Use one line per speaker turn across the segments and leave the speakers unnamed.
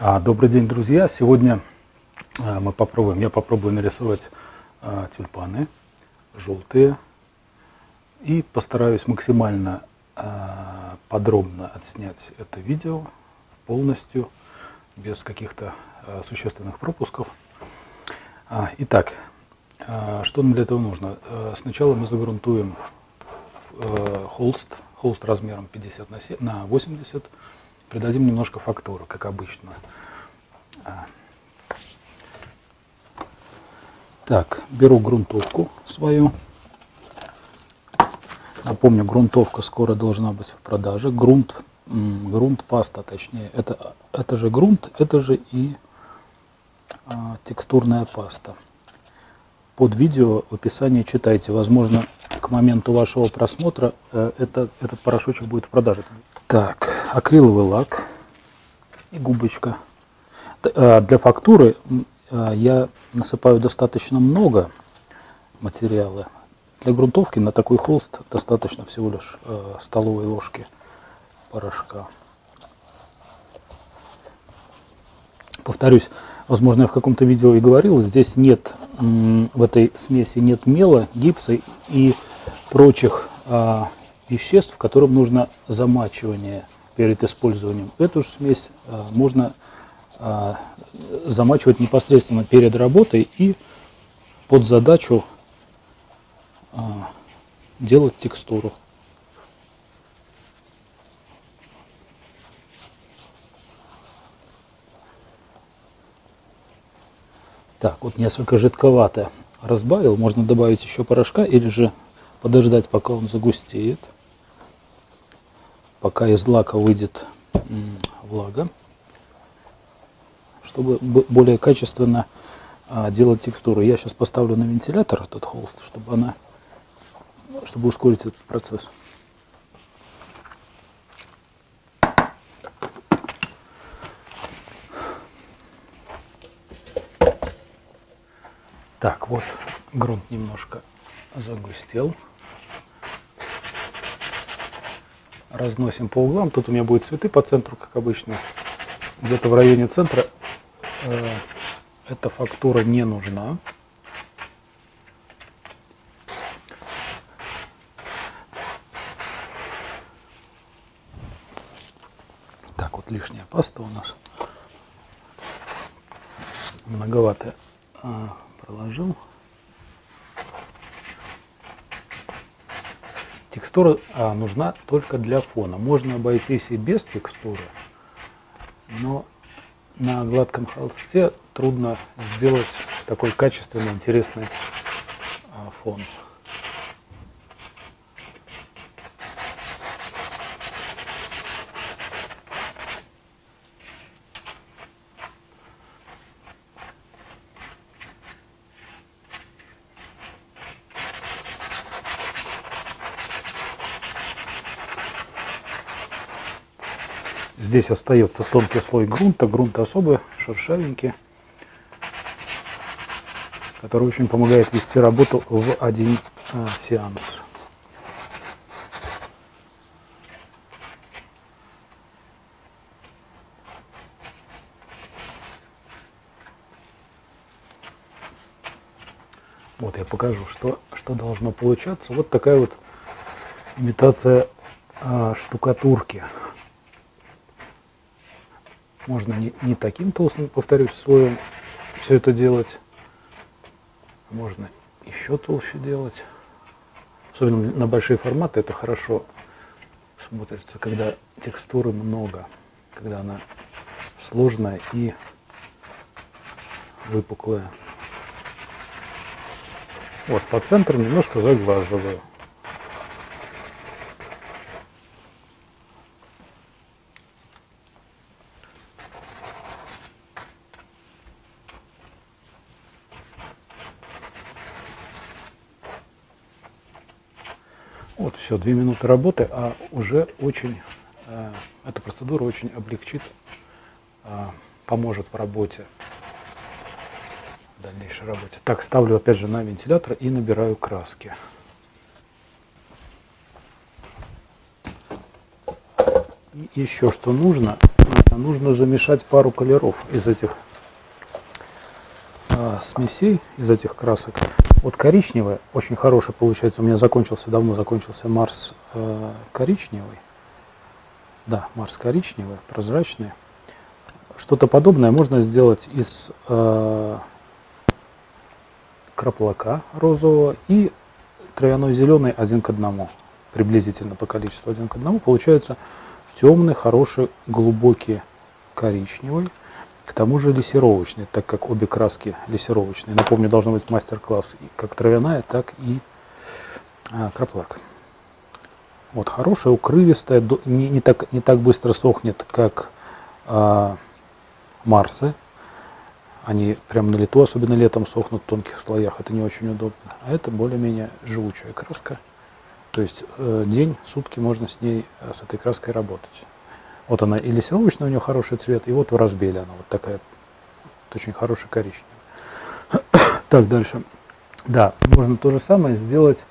А, Добрый день, друзья! Сегодня а, мы попробуем, я попробую нарисовать а, тюльпаны желтые и постараюсь максимально а, подробно отснять это видео полностью, без каких-то существенных пропусков. А, Итак, что нам для этого нужно? Сначала мы загрунтуем э, холст, холст размером 50 на, 7, на 80, придадим немножко фактуры, как обычно. А. Так, беру грунтовку свою. Напомню, грунтовка скоро должна быть в продаже. Грунт, грунт паста, точнее. Это, это же грунт, это же и а, текстурная паста. Под видео в описании читайте. Возможно, к моменту вашего просмотра э, это, этот порошочек будет в продаже. Так, акриловый лак и губочка. Э, Для фактуры э, я насыпаю достаточно много материала. Для грунтовки на такой холст достаточно всего лишь э, столовой ложки порошка. Повторюсь, возможно, я в каком-то видео и говорил, здесь нет, в этой смеси нет мела, гипса и прочих а, веществ, которым нужно замачивание перед использованием. Эту же смесь а, можно а, замачивать непосредственно перед работой и под задачу а, делать текстуру. Так, вот несколько жидковато разбавил. Можно добавить еще порошка или же подождать, пока он загустеет. Пока из лака выйдет влага. Чтобы более качественно а, делать текстуру. Я сейчас поставлю на вентилятор этот холст, чтобы она, чтобы ускорить этот процесс. Так, вот грунт немножко загустел. Разносим по углам. Тут у меня будет цветы по центру, как обычно. Где-то в районе центра э, эта фактура не нужна. Так, вот лишняя паста у нас. Многовато а, проложил. Текстура а, нужна только для фона. Можно обойтись и без текстуры, но на гладком холсте трудно сделать такой качественный, интересный а, фон. Здесь остается тонкий слой грунта, грунт особый, шершавенький, который очень помогает вести работу в один а, сеанс. Вот я покажу, что, что должно получаться. Вот такая вот имитация а, штукатурки. Можно не, не таким толстым, повторюсь, слоем все это делать. Можно еще толще делать. Особенно на большие форматы это хорошо смотрится, когда текстуры много, когда она сложная и выпуклая. Вот, по центру немножко заглаживаю. Вот все, две минуты работы, а уже очень, э, эта процедура очень облегчит, э, поможет в работе, в дальнейшей работе. Так, ставлю опять же на вентилятор и набираю краски. еще что нужно, нужно замешать пару колеров из этих смесей, из этих красок. Вот коричневый очень хороший получается. У меня закончился, давно закончился Марс э, коричневый. Да, Марс коричневый, прозрачный. Что-то подобное можно сделать из э, краплака розового и травяной зеленый один к одному. Приблизительно по количеству один к одному. Получается темный, хороший, глубокий коричневый. К тому же лессировочный, так как обе краски лессировочные. Напомню, должен быть мастер-класс как травяная, так и а, краплак. Вот хорошая, укрывистая, не, не, так, не так быстро сохнет, как а, Марсы. Они прям на лету, особенно летом, сохнут в тонких слоях. Это не очень удобно. А это более-менее живучая краска. То есть э, день, сутки можно с ней, э, с этой краской работать. Вот она и лессировочная, у нее хороший цвет, и вот в разбеле она вот такая, вот очень хороший коричневый. так, дальше. Да, можно то же самое сделать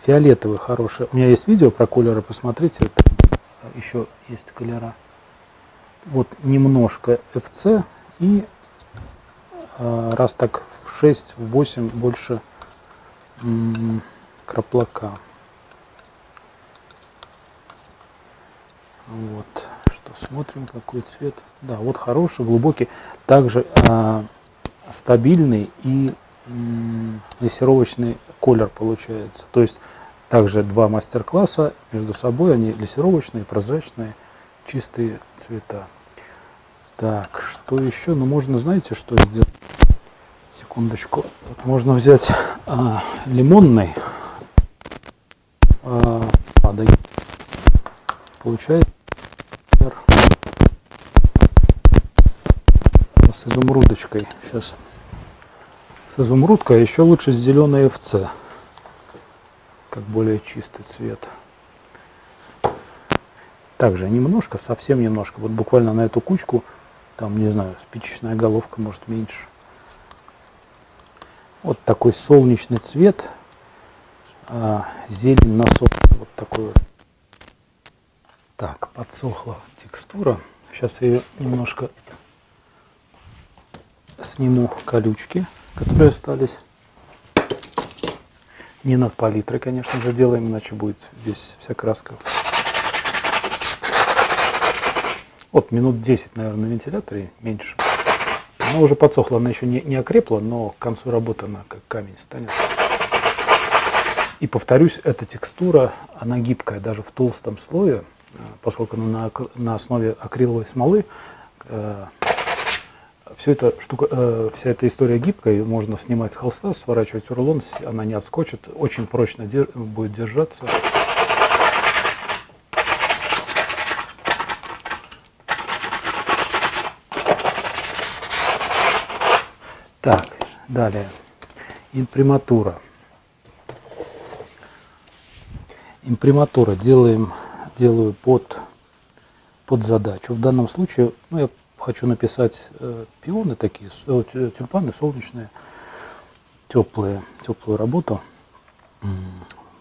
фиолетовый хороший. У меня есть видео про колеры, посмотрите, там еще есть колера. Вот немножко FC и а, раз так в 6, в 8 больше краплака. Вот, что смотрим, какой цвет. Да, вот хороший, глубокий, также э, стабильный и лессировочный колер получается. То есть также два мастер-класса между собой, они лессировочные, прозрачные, чистые цвета. Так, что еще? Ну, можно, знаете, что сделать? Секундочку. Вот можно взять а, лимонный. А, а, да, получается с изумрудочкой. Сейчас с изумрудкой, а еще лучше с зеленой FC. Как более чистый цвет. Также немножко, совсем немножко. Вот буквально на эту кучку там, не знаю, спичечная головка, может, меньше. Вот такой солнечный цвет, а, зелень на солнце, вот такой вот. Так, подсохла текстура. Сейчас я ее немножко сниму колючки, которые остались. Не над палитрой, конечно же, делаем, иначе будет весь вся краска Вот минут 10, наверное, на вентиляторе, меньше. Она уже подсохла, она еще не, не окрепла, но к концу работы она как камень станет. И повторюсь, эта текстура, она гибкая даже в толстом слое, поскольку она на, на основе акриловой смолы. Э, все это штука, э, вся эта история гибкая, можно снимать с холста, сворачивать в рулон, она не отскочит, очень прочно будет держаться. Так, далее. Имприматура. Имприматура делаем, делаю под, под задачу. В данном случае ну, я хочу написать э, пионы такие, тюльпаны солнечные, теплые, теплую работу.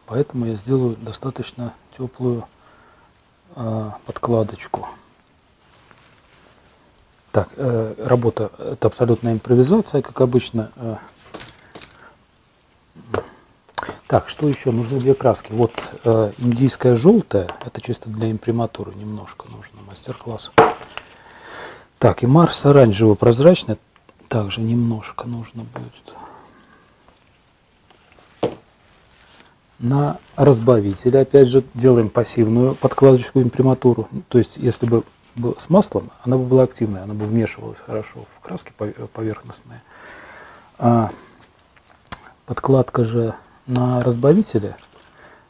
Поэтому я сделаю достаточно теплую э, подкладочку. Так, э, работа это абсолютная импровизация, как обычно. Так, что еще? Нужны две краски. Вот э, индийская желтая, это чисто для имприматуры немножко нужно, мастер-класс. Так, и Марс оранжевый прозрачный, также немножко нужно будет. На разбавителе, опять же, делаем пассивную подкладочку имприматуру. То есть, если бы с маслом, она бы была активная, она бы вмешивалась хорошо в краски поверхностные. А подкладка же на разбавителе,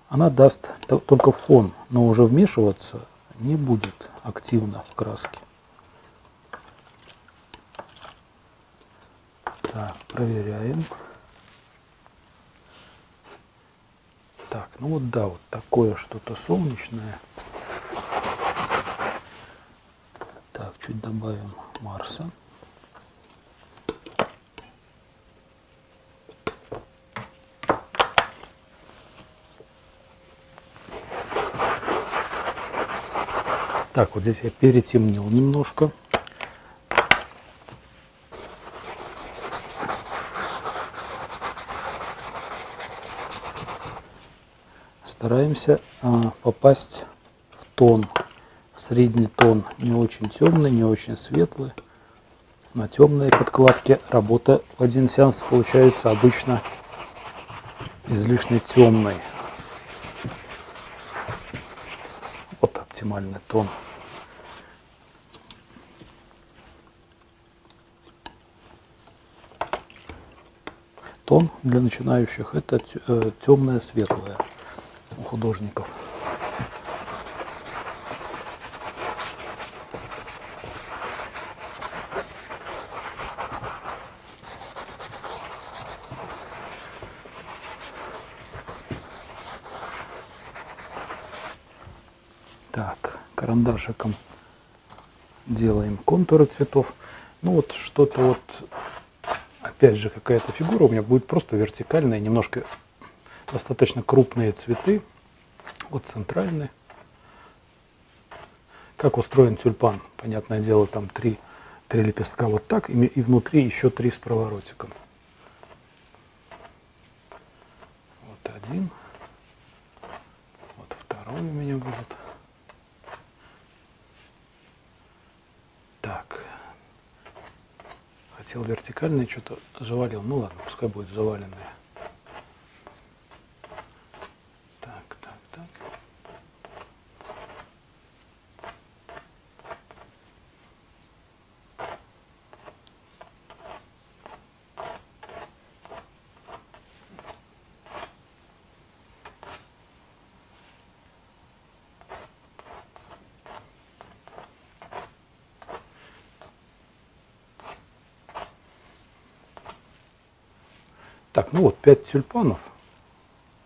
она даст только фон, но уже вмешиваться не будет активно в краске. Так, проверяем. Так, ну вот да, вот такое что-то солнечное. Так, чуть добавим Марса. Так, вот здесь я перетемнил немножко. Стараемся а, попасть в тон, в средний тон, не очень темный, не очень светлый. На темной подкладке работа в один сеанс получается обычно излишне темной. Вот оптимальный тон. Тон для начинающих это темное светлое художников. Так, карандашиком делаем контуры цветов. Ну вот что-то вот, опять же, какая-то фигура у меня будет просто вертикальная, немножко достаточно крупные цветы. Вот центральный. Как устроен тюльпан? Понятное дело, там три, три лепестка вот так, и, и внутри еще три с проворотиком. Вот один. Вот второй у меня будет. Так. Хотел вертикальный, что-то завалил. Ну ладно, пускай будет заваленное. Так, ну вот 5 тюльпанов.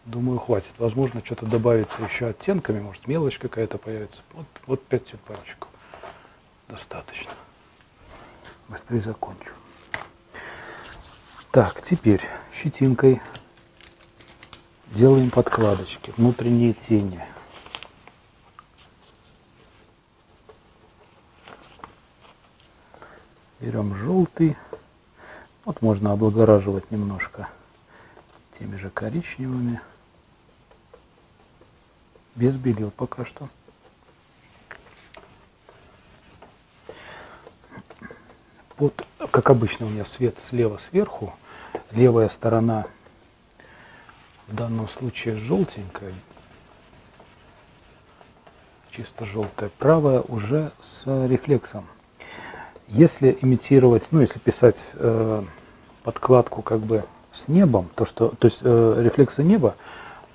Думаю, хватит. Возможно, что-то добавится еще оттенками, может мелочь какая-то появится. Вот, вот 5 тюльпанчиков. Достаточно. Быстрее закончу. Так, теперь щетинкой делаем подкладочки, внутренние тени. Берем желтый. Вот можно облагораживать немножко теми же коричневыми. Без белил пока что. Вот, как обычно, у меня свет слева сверху. Левая сторона в данном случае желтенькая, чисто желтая. Правая уже с рефлексом. Если имитировать, ну, если писать э, подкладку как бы с небом, то, что, то есть э, рефлексы неба,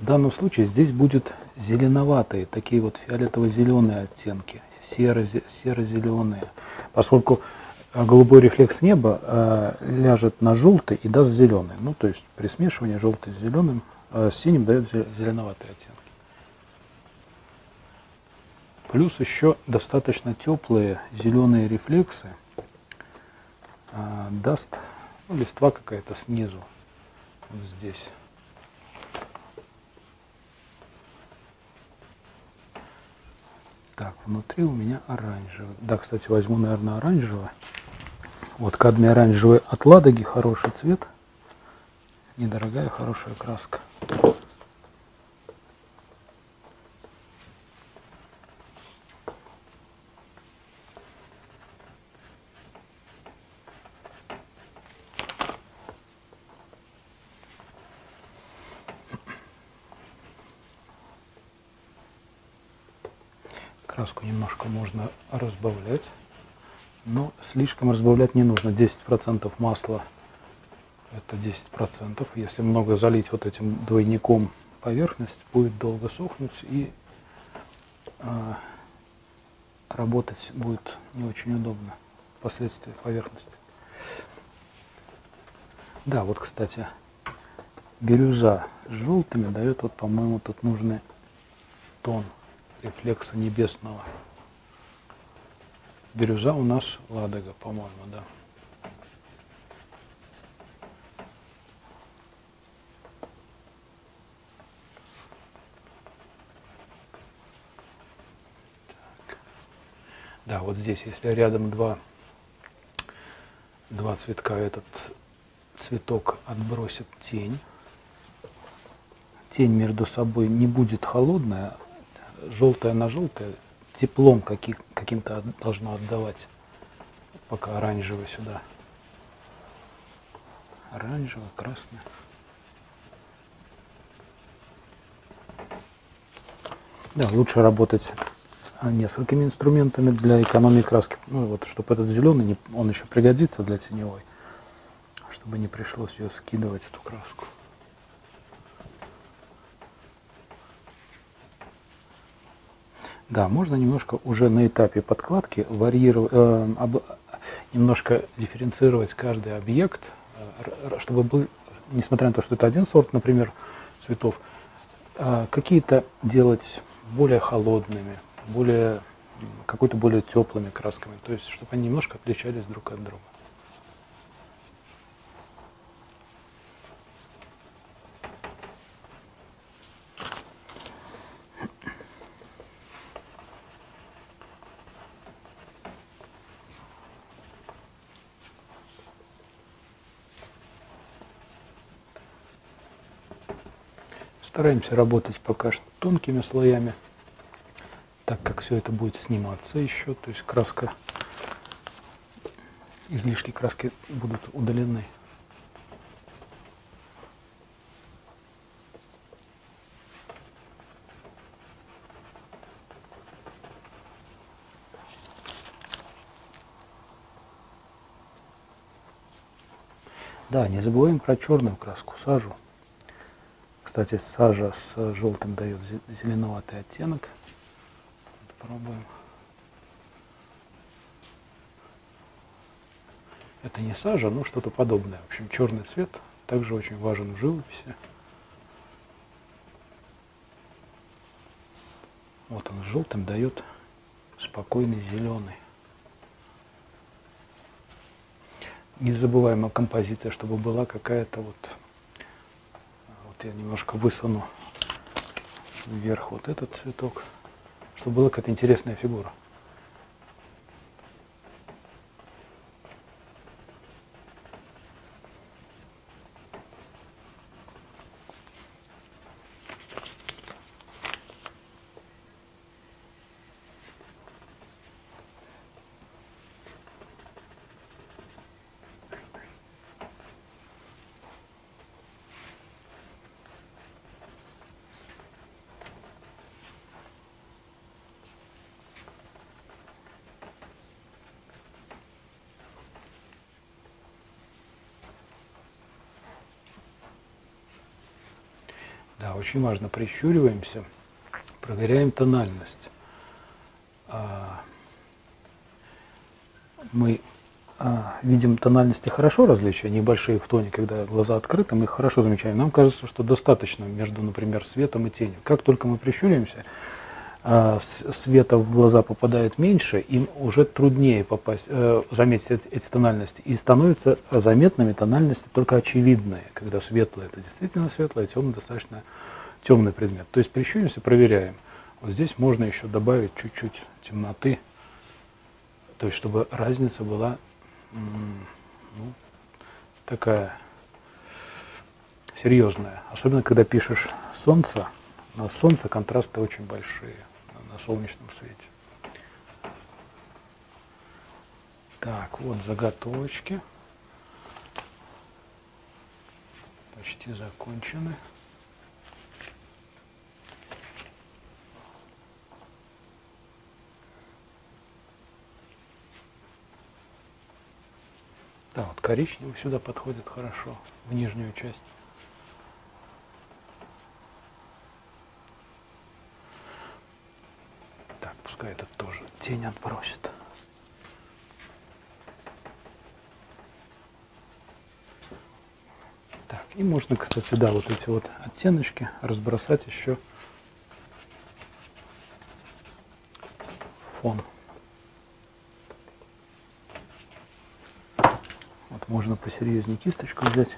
в данном случае здесь будет зеленоватые, такие вот фиолетово-зеленые оттенки, серо-зеленые. Поскольку э, голубой рефлекс неба э, ляжет на желтый и даст зеленый. Ну, то есть при смешивании желтый с зеленым, э, с синим дает зеленоватые оттенки. Плюс еще достаточно теплые зеленые рефлексы э, даст ну, листва какая-то снизу, вот здесь. Так, внутри у меня оранжевый. Да, кстати, возьму, наверное, оранжевый. Вот кадми оранжевый от Ладоги, хороший цвет. Недорогая, хорошая краска. Краску немножко можно разбавлять, но слишком разбавлять не нужно. 10% масла это 10%. Если много залить вот этим двойником поверхность, будет долго сохнуть и э, работать будет не очень удобно впоследствии поверхности. Да, вот, кстати, бирюза с желтыми дает, вот, по-моему, тут нужный тон рефлекса небесного. Бирюза у нас Ладога, по-моему, да. Так. Да, вот здесь, если рядом два, два цветка, этот цветок отбросит тень. Тень между собой не будет холодная, желтая на желтое, теплом каким-то должно отдавать, пока оранжевый сюда. Оранжевый, красный. Да, лучше работать несколькими инструментами для экономии краски. Ну вот, чтобы этот зеленый, он еще пригодится для теневой, чтобы не пришлось ее скидывать, эту краску. Да, можно немножко уже на этапе подкладки варьировать, э, об, немножко дифференцировать каждый объект, э, чтобы был, несмотря на то, что это один сорт, например, цветов, э, какие-то делать более холодными, более какой-то более теплыми красками, то есть чтобы они немножко отличались друг от друга. Стараемся работать пока что тонкими слоями, так как все это будет сниматься еще, то есть краска, излишки краски будут удалены. Да, не забываем про черную краску, сажу. Кстати, сажа с желтым дает зеленоватый оттенок. Попробуем. Это не сажа, но что-то подобное. В общем, черный цвет также очень важен в живописи. Вот он с желтым дает спокойный зеленый. Не забываем о композиции, чтобы была какая-то вот я немножко высуну вверх вот этот цветок, чтобы была какая-то интересная фигура. Да, очень важно. Прищуриваемся, проверяем тональность. А, мы а, видим тональности хорошо различия, небольшие в тоне, когда глаза открыты, мы их хорошо замечаем. Нам кажется, что достаточно между, например, светом и тенью. Как только мы прищуримся, а, света в глаза попадает меньше, им уже труднее попасть, э, заметить эти тональности. И становятся заметными тональности только очевидные, когда светлое это действительно светлое, а темное достаточно темный предмет. То есть прищуримся, проверяем. Вот здесь можно еще добавить чуть-чуть темноты, то есть чтобы разница была ну, такая серьезная. Особенно когда пишешь солнце, на солнце контрасты очень большие на солнечном свете. Так, вот заготовочки. Почти закончены. Да, вот коричневый сюда подходит хорошо, в нижнюю часть. пускай этот тоже тень отбросит. Так, и можно, кстати, да, вот эти вот оттеночки разбросать еще фон. Можно посерьезнее кисточку взять.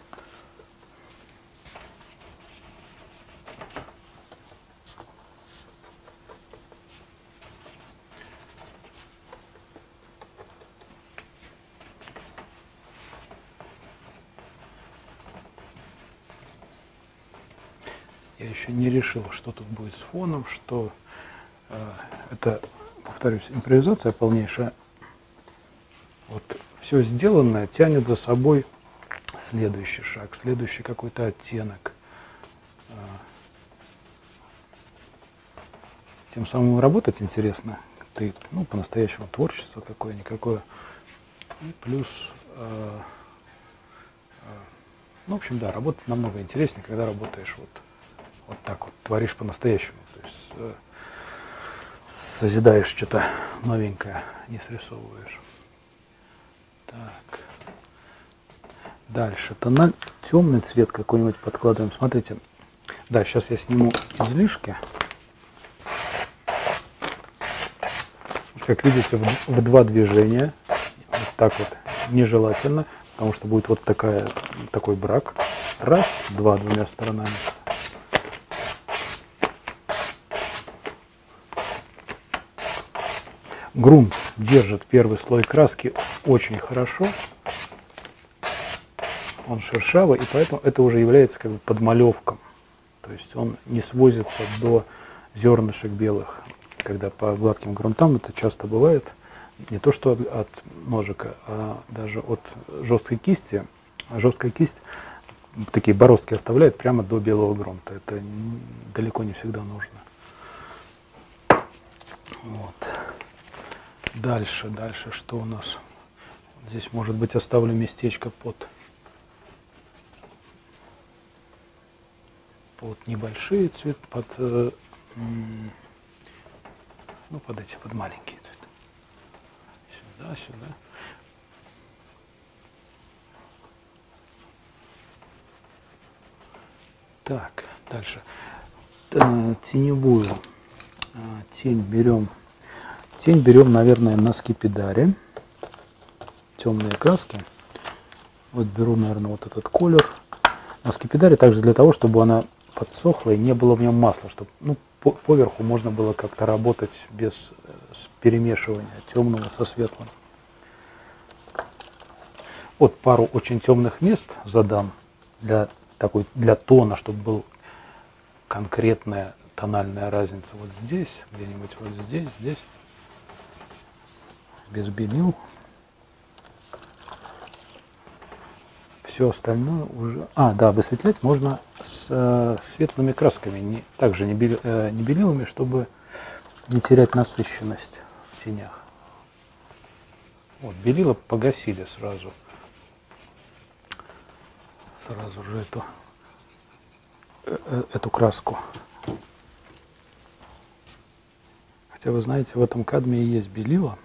Я еще не решил, что тут будет с фоном, что э, это, повторюсь, импровизация полнейшая. Все сделанное тянет за собой следующий шаг, следующий какой-то оттенок. Э, тем самым работать интересно. Ты, ну, по-настоящему творчество какое-никакое. Плюс э, ну, в общем, да, работать намного интереснее, когда работаешь вот, вот так вот, творишь по-настоящему. То есть э, созидаешь что-то новенькое, не срисовываешь. Так. Дальше. Тональ, темный цвет какой-нибудь подкладываем. Смотрите. Да, сейчас я сниму излишки. Как видите, в, два движения. Вот так вот нежелательно потому что будет вот такая, такой брак. Раз, два двумя сторонами. Грунт держит первый слой краски очень хорошо. Он шершавый, и поэтому это уже является как бы подмалевком. То есть он не свозится до зернышек белых. Когда по гладким грунтам это часто бывает – не то что от, ножика, а даже от жесткой кисти. Жесткая кисть такие бороздки оставляет прямо до белого грунта. Это далеко не всегда нужно. Вот. Дальше, дальше что у нас? Здесь, может быть, оставлю местечко под, под небольшие цвет, под, э, ну, под эти, под маленькие сюда, сюда. Так, дальше. Теневую а, тень берем. Тень берем, наверное, на скипидаре. Темные краски. Вот беру, наверное, вот этот колер. На скипидаре также для того, чтобы она подсохла и не было в нем масла, чтобы ну, по поверху можно было как-то работать без э, перемешивания темного со светлым. Вот пару очень темных мест задам для, такой, для тона, чтобы был конкретная тональная разница вот здесь, где-нибудь вот здесь, здесь, без белил. Все остальное уже... А, да, высветлять можно с э, светлыми красками, не, также не, бел, э, не белилами, чтобы не терять насыщенность в тенях. Вот, белила погасили сразу. Сразу же эту, э, э, эту краску. Хотя вы знаете, в этом кадме и есть белила,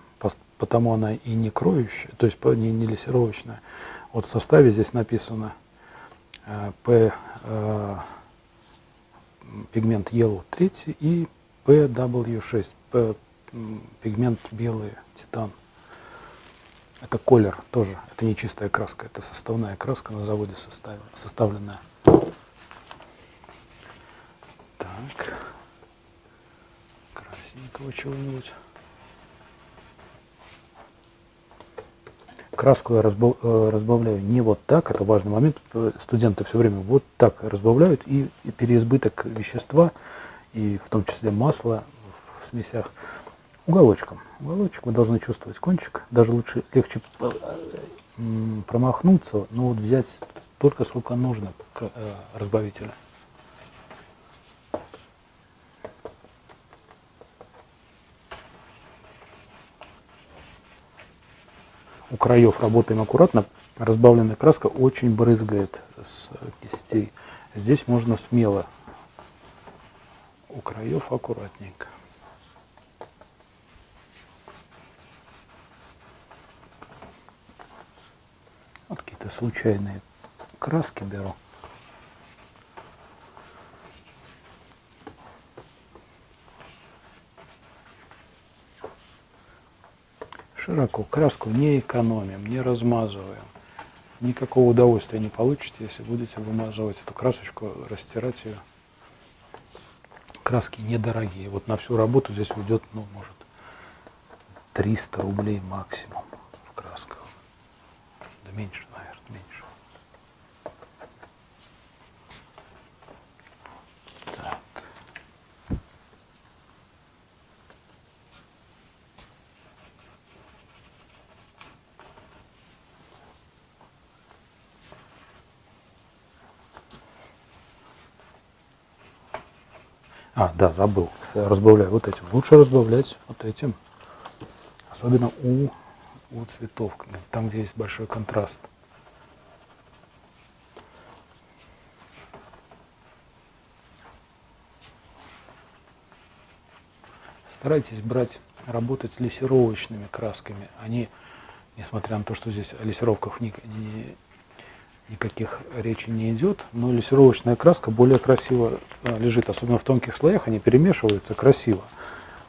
потому она и не кроющая, то есть не, не лессировочная. Вот в составе здесь написано э, P э, пигмент Yellow 3 и PW6, P, пигмент белый, титан. Это колер тоже, это не чистая краска, это составная краска на заводе составленная. Так, красненького чего-нибудь. Краску я э, разбавляю не вот так, это важный момент. Студенты все время вот так разбавляют, и, и переизбыток вещества, и в том числе масла в смесях, уголочком. Уголочек вы должны чувствовать кончик. Даже лучше, легче э, промахнуться, но вот взять только сколько нужно э, разбавителя. У краев работаем аккуратно. Разбавленная краска очень брызгает с кистей. Здесь можно смело у краев аккуратненько. Вот какие-то случайные краски беру. Широко. Краску не экономим, не размазываем. Никакого удовольствия не получите, если будете вымазывать эту красочку, растирать ее. Краски недорогие. Вот на всю работу здесь уйдет, ну, может, 300 рублей максимум в красках. Да меньше. А, да, забыл. Разбавляю вот этим. Лучше разбавлять вот этим. Особенно у, у цветов, там, где есть большой контраст. Старайтесь брать, работать лессировочными красками. Они, несмотря на то, что здесь о лессировках ни, ни, никаких речи не идет, но лессировочная краска более красиво э, лежит, особенно в тонких слоях, они перемешиваются красиво.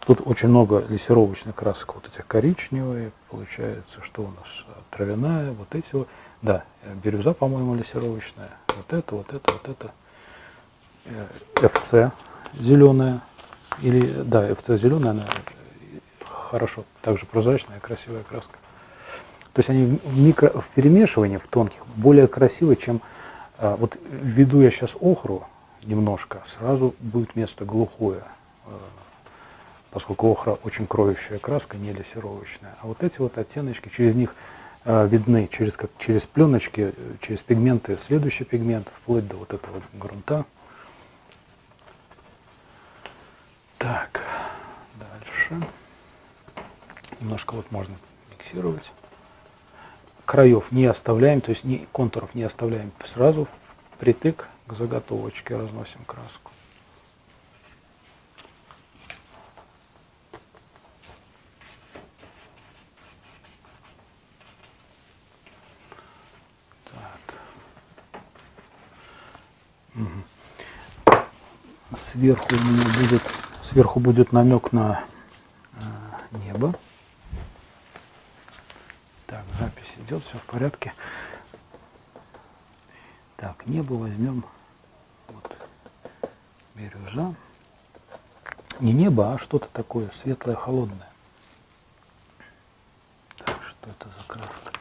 Тут очень много лессировочных красок, вот этих коричневые, получается, что у нас травяная, вот эти вот, да, бирюза, по-моему, лессировочная, вот это, вот это, вот это, FC зеленая, или, да, FC зеленая, она хорошо, также прозрачная, красивая краска. То есть они в, микро, в перемешивании, в тонких, более красивые, чем а, вот введу я сейчас охру немножко, сразу будет место глухое, а, поскольку охра очень кроющая краска, не лессировочная. А вот эти вот оттеночки, через них а, видны, через, как, через пленочки, через пигменты, следующий пигмент, вплоть до вот этого грунта. Так, дальше. Немножко вот можно миксировать краев не оставляем, то есть не, контуров не оставляем, сразу притык к заготовочке разносим краску. Так. Угу. Сверху у меня будет, сверху будет намек на э, небо. Так, запись идет, все в порядке. Так, небо возьмем вот бирюза. Не небо, а что-то такое светлое, холодное. Так, что это за краска?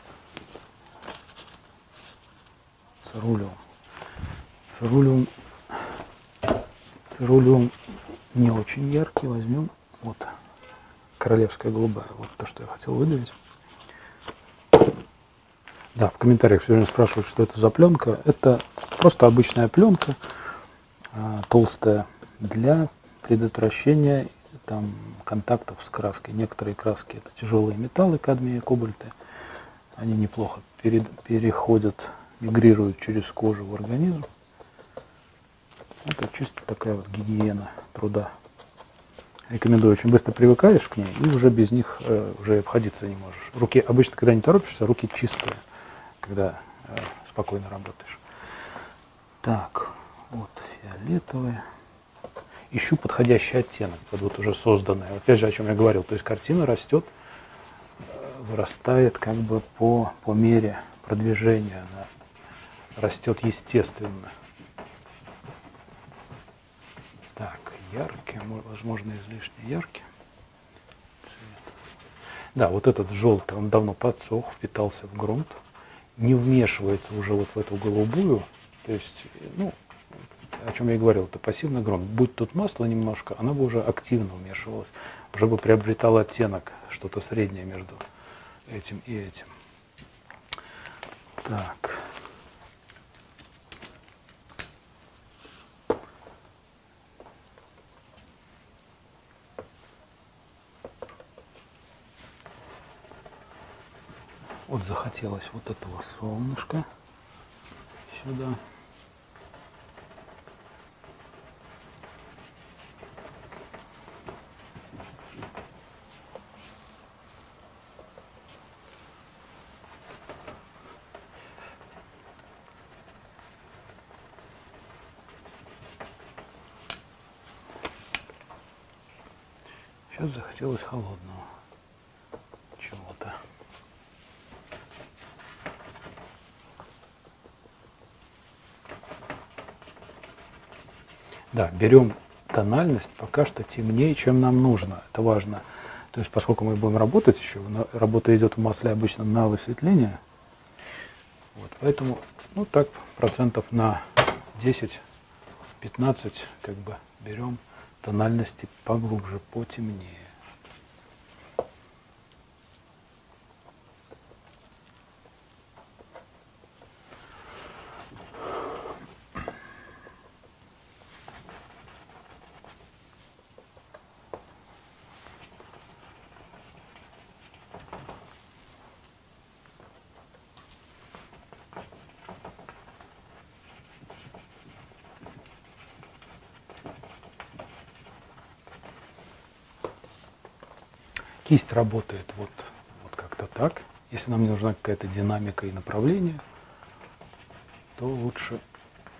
Цирулиум. Цирулиум, цирулиум не очень яркий. Возьмем вот королевская голубая. Вот то, что я хотел выдавить. Да, в комментариях все время спрашивают, что это за пленка. Это просто обычная пленка, а, толстая, для предотвращения там, контактов с краской. Некоторые краски это тяжелые металлы, кадмия, кобальты. Они неплохо перед, переходят, мигрируют через кожу в организм. Это чисто такая вот гигиена труда. Рекомендую, очень быстро привыкаешь к ней и уже без них э, уже обходиться не можешь. Руки обычно, когда не торопишься, руки чистые когда э, спокойно работаешь. Так, вот фиолетовый. Ищу подходящий оттенок, под вот уже созданное. Опять же, о чем я говорил, то есть картина растет, э, вырастает как бы по, по мере продвижения, она растет естественно. Так, яркий, возможно, излишне яркий. Да, вот этот желтый, он давно подсох, впитался в грунт не вмешивается уже вот в эту голубую, то есть, ну, о чем я и говорил, это пассивный грунт. Будь тут масло немножко, она бы уже активно вмешивалась, уже бы приобретала оттенок, что-то среднее между этим и этим. Так. Вот захотелось вот этого солнышка сюда. Сейчас захотелось холодного. Да, берем тональность пока что темнее, чем нам нужно. Это важно. То есть, поскольку мы будем работать еще, работа идет в масле обычно на высветление. Вот, поэтому, ну так, процентов на 10-15 как бы берем тональности поглубже, потемнее. Кисть работает вот, вот как-то так. Если нам не нужна какая-то динамика и направление, то лучше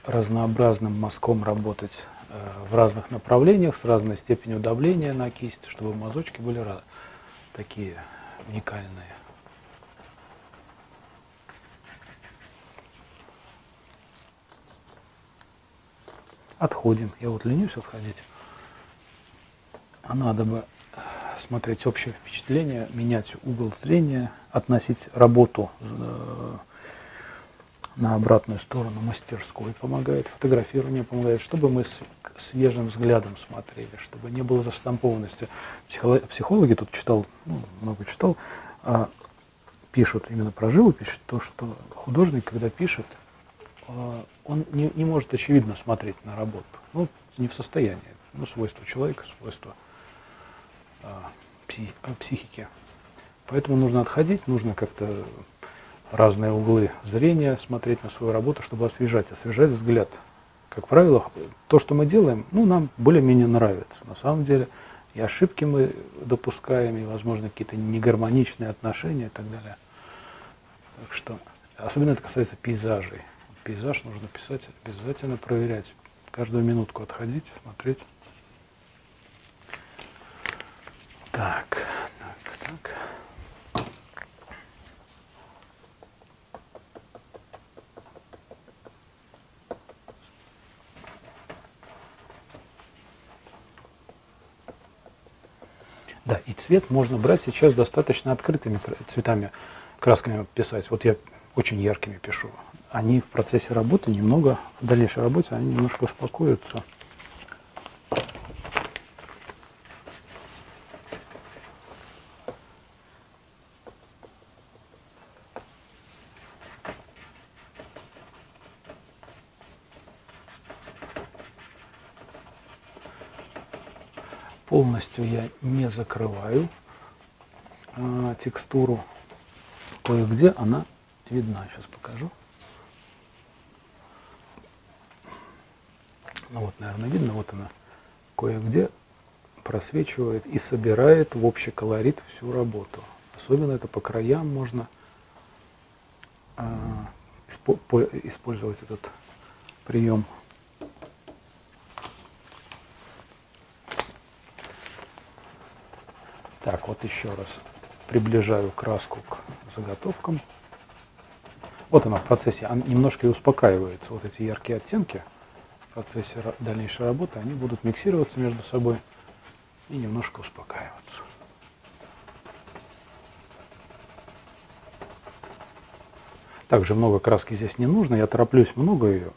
разнообразным мазком работать э, в разных направлениях с разной степенью давления на кисть, чтобы мазочки были такие уникальные. Отходим. Я вот ленюсь отходить. А надо бы смотреть общее впечатление, менять угол зрения, относить работу э, на обратную сторону мастерской помогает, фотографирование помогает, чтобы мы свежим взглядом смотрели, чтобы не было заштампованности. Психологи тут читал, ну, много читал, а, пишут именно про живопись, то, что художник, когда пишет, а, он не, не может очевидно смотреть на работу. Ну, не в состоянии. Ну, свойства человека, свойства а, псих, психики. Поэтому нужно отходить, нужно как-то разные углы зрения смотреть на свою работу, чтобы освежать, освежать взгляд. Как правило, то, что мы делаем, ну, нам более-менее нравится. На самом деле, и ошибки мы допускаем, и, возможно, какие-то негармоничные отношения и так далее. Так что, особенно это касается пейзажей. Пейзаж нужно писать, обязательно проверять. Каждую минутку отходить, смотреть. Так, так, так. Да, и цвет можно брать сейчас достаточно открытыми цветами, красками писать. Вот я очень яркими пишу. Они в процессе работы немного, в дальнейшей работе, они немножко успокоятся. Полностью я не закрываю а, текстуру. Кое-где она видна. Сейчас покажу. Ну вот, наверное, видно. Вот она кое-где просвечивает и собирает в общий колорит всю работу. Особенно это по краям можно а, использовать этот прием. Так, вот еще раз приближаю краску к заготовкам. Вот она в процессе, она немножко и успокаивается. Вот эти яркие оттенки в процессе дальнейшей работы, они будут миксироваться между собой и немножко успокаиваться. Также много краски здесь не нужно, я тороплюсь, много ее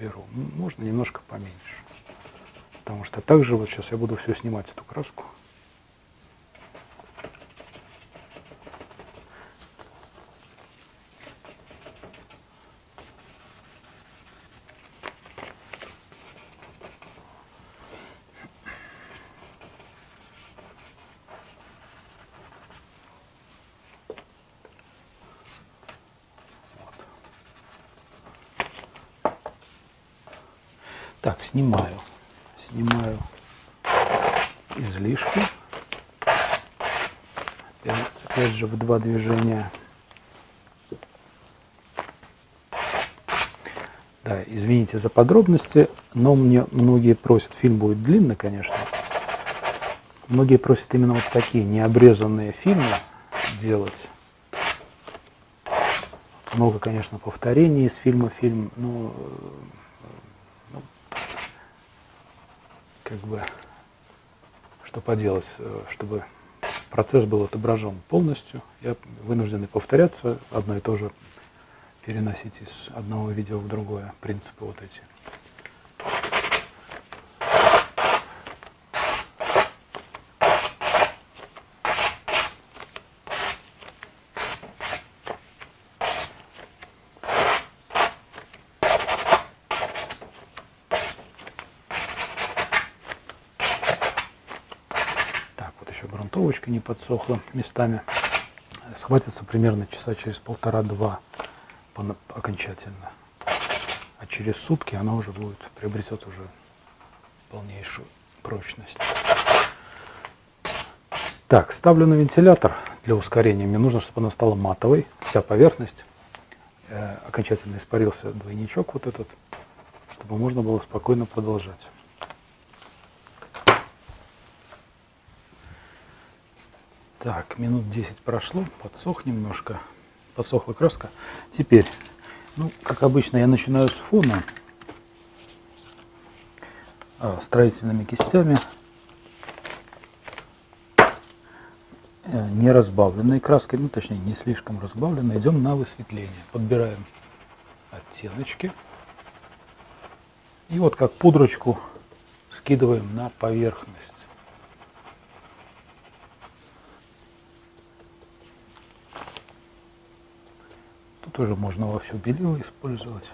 беру, можно немножко поменьше. Потому что также вот сейчас я буду все снимать эту краску. Так, снимаю. Снимаю излишки. Опять, опять же в два движения. Да, извините за подробности, но мне многие просят, фильм будет длинный, конечно. Многие просят именно вот такие необрезанные фильмы делать. Много, конечно, повторений из фильма в фильм, но как бы, что поделать, э, чтобы процесс был отображен полностью. Я вынужден повторяться, одно и то же переносить из одного видео в другое, принципы вот эти. Подсохла местами. Схватится примерно часа через полтора-два окончательно. А через сутки она уже будет, приобретет уже полнейшую прочность. Так, ставлю на вентилятор для ускорения. Мне нужно, чтобы она стала матовой, вся поверхность. Э, окончательно испарился двойничок вот этот, чтобы можно было спокойно продолжать. Так, минут 10 прошло, подсох немножко, подсохла краска. Теперь, ну, как обычно, я начинаю с фона а, строительными кистями, э, не разбавленной краской, ну точнее не слишком разбавленной, идем на высветление. Подбираем оттеночки. И вот как пудрочку скидываем на поверхность. Тоже можно во все белило использовать.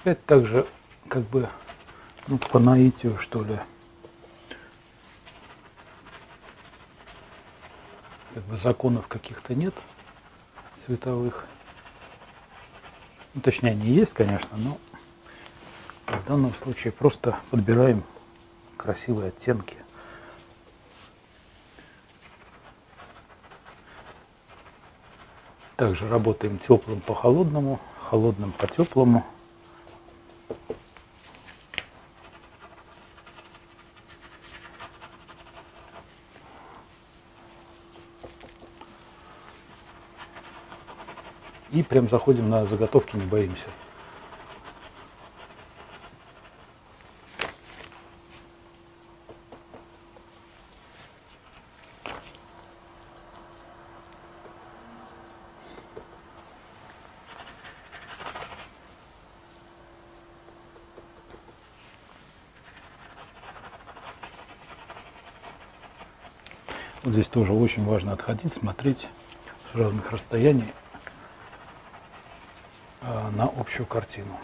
Опять также как бы ну, по наитию что ли. Как бы законов каких-то нет цветовых. Ну, точнее, они есть, конечно, но в данном случае просто подбираем красивые оттенки. Также работаем теплым по холодному, холодным по теплому. И прям заходим на заготовки, не боимся. Тоже очень важно отходить, смотреть с разных расстояний Э, на общую картину.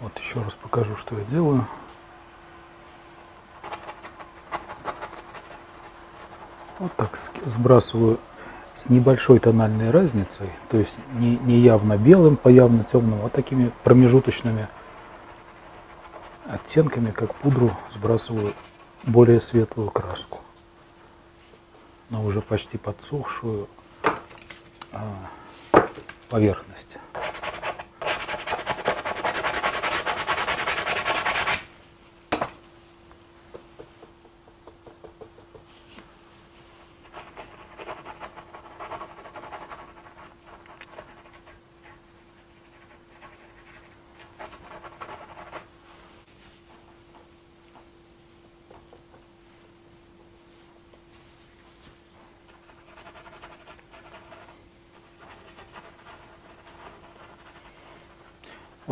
Вот еще раз покажу, что я делаю. Вот так сбрасываю с небольшой тональной разницей, то есть не, не явно белым по явно темному, а такими промежуточными оттенками, как пудру сбрасываю более светлую краску, но уже почти подсохшую а, поверхность.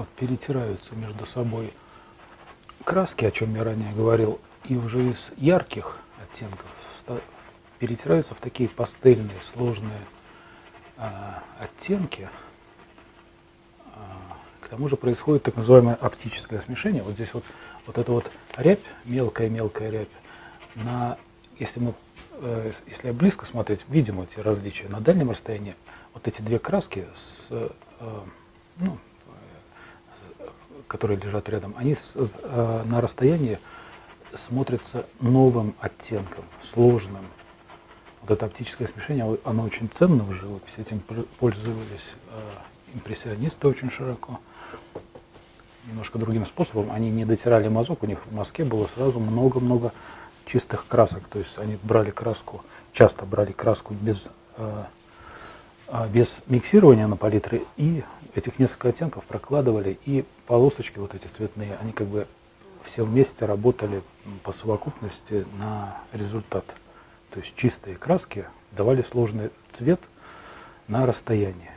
Вот перетираются между собой краски, о чем я ранее говорил, и уже из ярких оттенков перетираются в такие пастельные, сложные а, оттенки. А, к тому же происходит так называемое оптическое смешение. Вот здесь вот, вот эта вот рябь, мелкая-мелкая рябь, на, если, мы, э, если близко смотреть, видим эти различия. На дальнем расстоянии вот эти две краски с, э, ну, которые лежат рядом, они э, на расстоянии смотрятся новым оттенком, сложным. Вот это оптическое смешение, оно очень ценно в живописи, этим пользовались э, импрессионисты очень широко. Немножко другим способом. Они не дотирали мазок, у них в мазке было сразу много-много чистых красок. То есть они брали краску, часто брали краску без, э, без миксирования на палитре и этих несколько оттенков прокладывали, и полосочки вот эти цветные, они как бы все вместе работали по совокупности на результат. То есть чистые краски давали сложный цвет на расстоянии.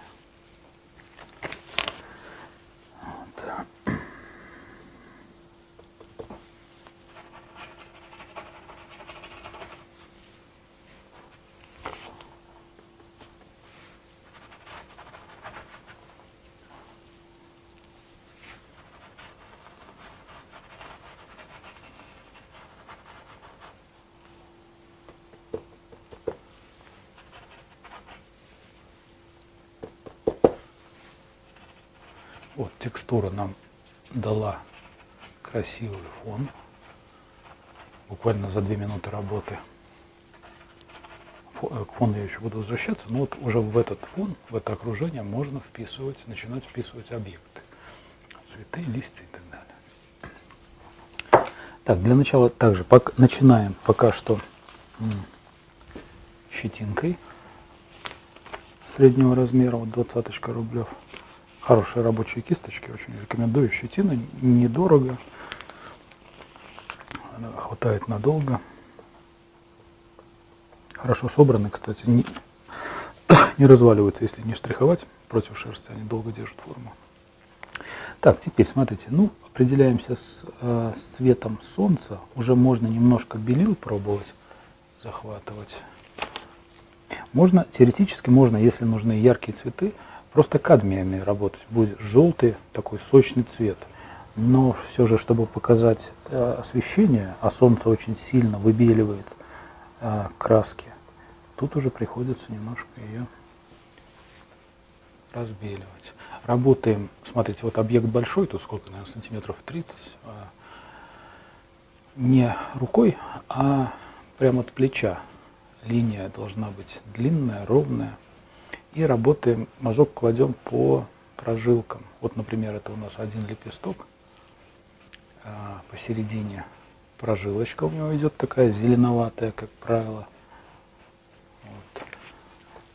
Красивый фон. Буквально за две минуты работы. Э, к фону я еще буду возвращаться, но вот уже в этот фон, в это окружение можно вписывать, начинать вписывать объекты. Цветы, листья и так далее. Так, для начала также пока, начинаем пока что щетинкой среднего размера, вот двадцаточка рублев. Хорошие рабочие кисточки, очень рекомендую. Щетина недорого, Она хватает надолго. Хорошо собраны, кстати, не, не разваливаются, если не штриховать против шерсти, они долго держат форму. Так, теперь смотрите, ну, определяемся с, э, с цветом солнца. Уже можно немножко белил пробовать захватывать. Можно, теоретически можно, если нужны яркие цветы, просто кадмиями работать. Будет желтый такой сочный цвет. Но все же, чтобы показать э, освещение, а солнце очень сильно выбеливает э, краски, тут уже приходится немножко ее разбеливать. Работаем, смотрите, вот объект большой, тут сколько, наверное, сантиметров 30, э, не рукой, а прямо от плеча. Линия должна быть длинная, ровная. И работаем, мазок кладем по прожилкам. Вот, например, это у нас один лепесток. А, посередине прожилочка у него идет такая зеленоватая, как правило. Вот.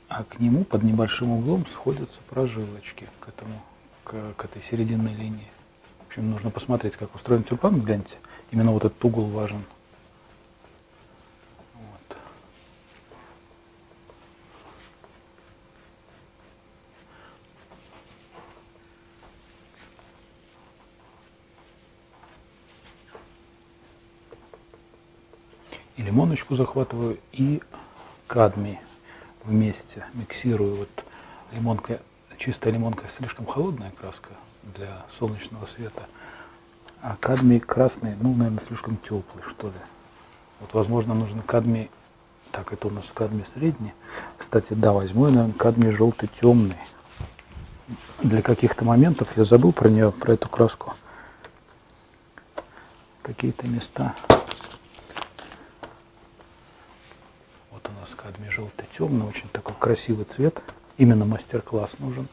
А к нему под небольшим углом сходятся прожилочки к, этому, к, к этой серединной линии. В общем, нужно посмотреть, как устроен тюльпан, гляньте. Именно вот этот угол важен. и лимоночку захватываю, и кадмий вместе миксирую. Вот лимонка, чистая лимонка слишком холодная краска для солнечного света, а кадмий красный, ну, наверное, слишком теплый, что ли. Вот, возможно, нужно кадмий, так, это у нас кадмий средний. Кстати, да, возьму я, наверное, кадмий желтый темный. Для каких-то моментов я забыл про нее, про эту краску. Какие-то места кадмий желтый темный, очень такой красивый цвет. Именно мастер-класс нужен.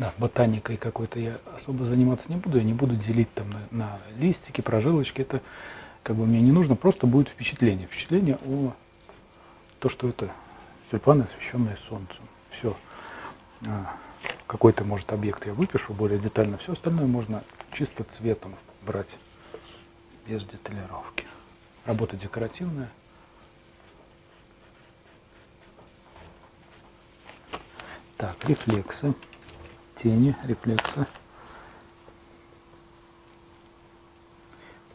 Да, ботаникой какой-то я особо заниматься не буду, я не буду делить там на, на листики, прожилочки, это как бы мне не нужно, просто будет впечатление, впечатление о то, что это тюльпаны, освещенные солнцем. Все. А, какой-то, может, объект я выпишу более детально, все остальное можно чисто цветом брать, без деталировки. Работа декоративная. Так, рефлексы тени, рефлекса.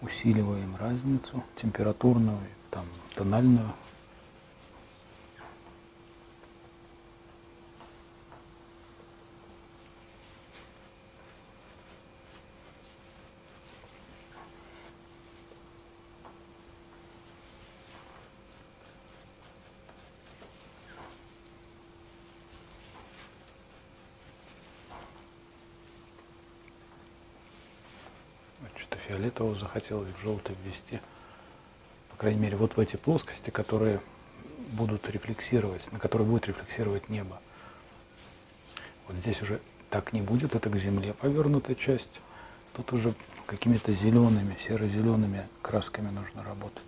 Усиливаем разницу температурную, там, тональную. Захотелось в желтый ввести. По крайней мере, вот в эти плоскости, которые будут рефлексировать, на которые будет рефлексировать небо. Вот здесь уже так не будет, это к земле повернутая часть. Тут уже какими-то зелеными, серо-зелеными красками нужно работать.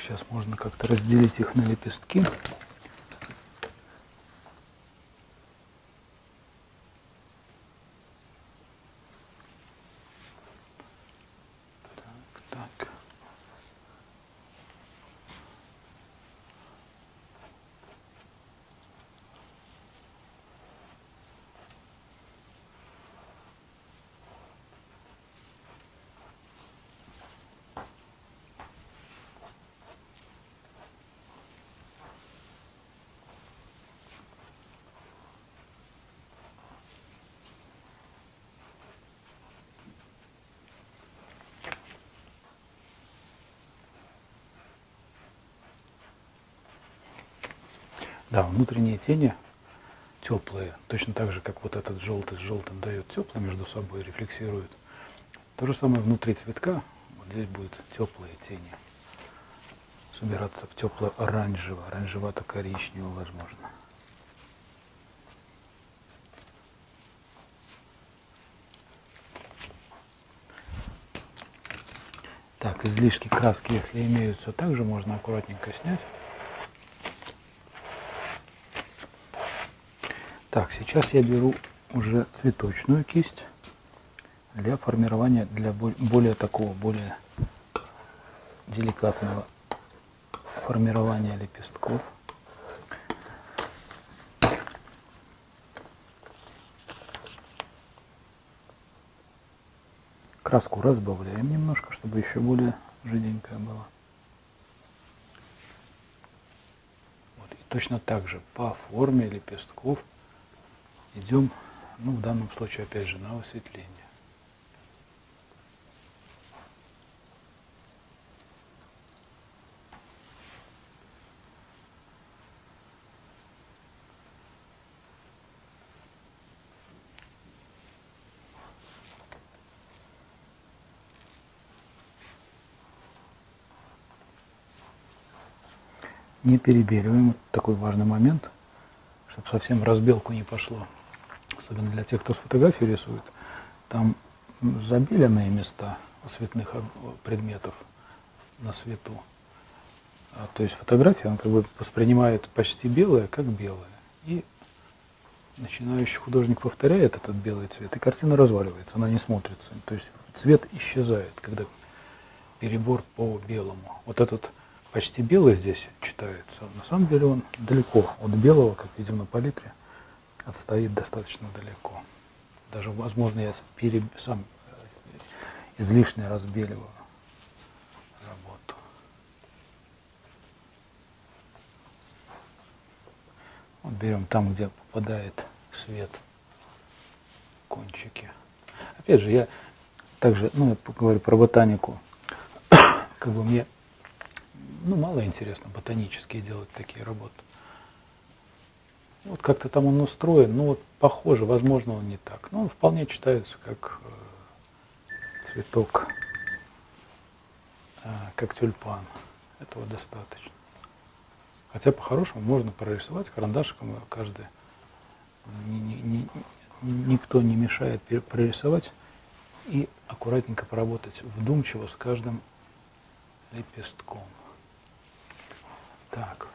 Сейчас можно как-то разделить их на лепестки. Да, внутренние тени теплые, точно так же, как вот этот желтый с желтым дает тепло между собой, рефлексирует. То же самое внутри цветка, вот здесь будут теплые тени. Собираться в тепло-оранжево, оранжевато-коричнево возможно. Так, излишки краски, если имеются, также можно аккуратненько снять. Так, сейчас я беру уже цветочную кисть для формирования, для более такого, более деликатного формирования лепестков. Краску разбавляем немножко, чтобы еще более жиденькая была. Вот, и точно так же по форме лепестков идем, ну в данном случае опять же на высветление. не перебеливаем. Такой важный момент, чтобы совсем разбелку не пошло особенно для тех, кто с фотографией рисует, там забеленные места цветных предметов на свету. А, то есть фотография, он как бы воспринимает почти белое, как белое. И начинающий художник повторяет этот белый цвет, и картина разваливается, она не смотрится. То есть цвет исчезает, когда перебор по белому. Вот этот почти белый здесь читается. На самом деле он далеко от белого, как видим на палитре отстоит достаточно далеко. Даже, возможно, я переб... сам э, излишне разбеливаю работу. Вот берем там, где попадает свет, кончики. Опять же, я также, ну, я говорю про ботанику, как бы мне, ну, мало интересно ботанические делать такие работы. Вот как-то там он устроен, ну вот похоже, возможно, он не так. Но он вполне читается как э, цветок, э, как тюльпан. Этого достаточно. Хотя по-хорошему можно прорисовать карандашиком каждый. Ни, ни, никто не мешает прорисовать и аккуратненько поработать вдумчиво с каждым лепестком. Так.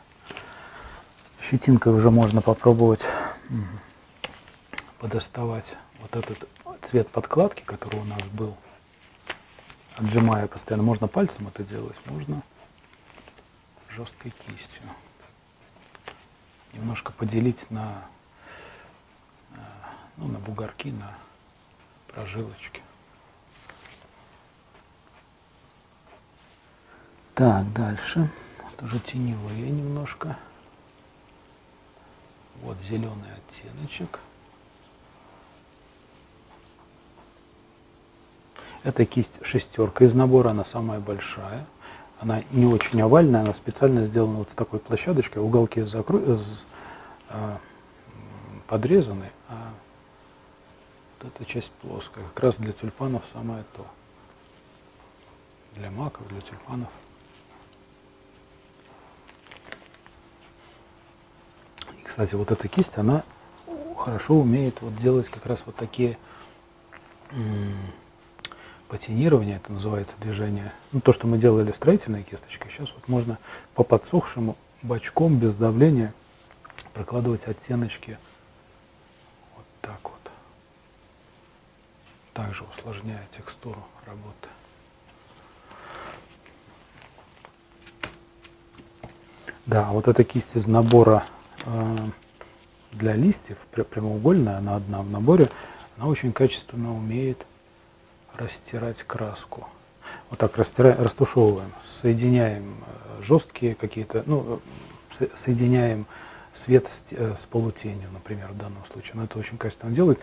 Щетинкой уже можно попробовать подоставать вот этот цвет подкладки, который у нас был, отжимая постоянно. Можно пальцем это делать, можно жесткой кистью. Немножко поделить на, э, ну, на бугорки, на прожилочки. Так, дальше. Тоже теневые немножко. Вот зеленый оттеночек. Это кисть шестерка из набора, она самая большая. Она не очень овальная, она специально сделана вот с такой площадочкой. Уголки закры... а, подрезаны, а вот эта часть плоская. Как раз для тюльпанов самое то. Для маков, для тюльпанов. Кстати, вот эта кисть, она хорошо умеет вот делать как раз вот такие патинирования, это называется движение. Ну, то, что мы делали строительной кисточкой, сейчас вот можно по подсохшему бочком без давления прокладывать оттеночки вот так вот. Также усложняя текстуру работы. Да, вот эта кисть из набора для листьев, прямоугольная, она одна в наборе, она очень качественно умеет растирать краску. Вот так растираем, растушевываем, соединяем э, жесткие какие-то, ну, соединяем свет с, э, с полутенью, например, в данном случае. Но это очень качественно делает.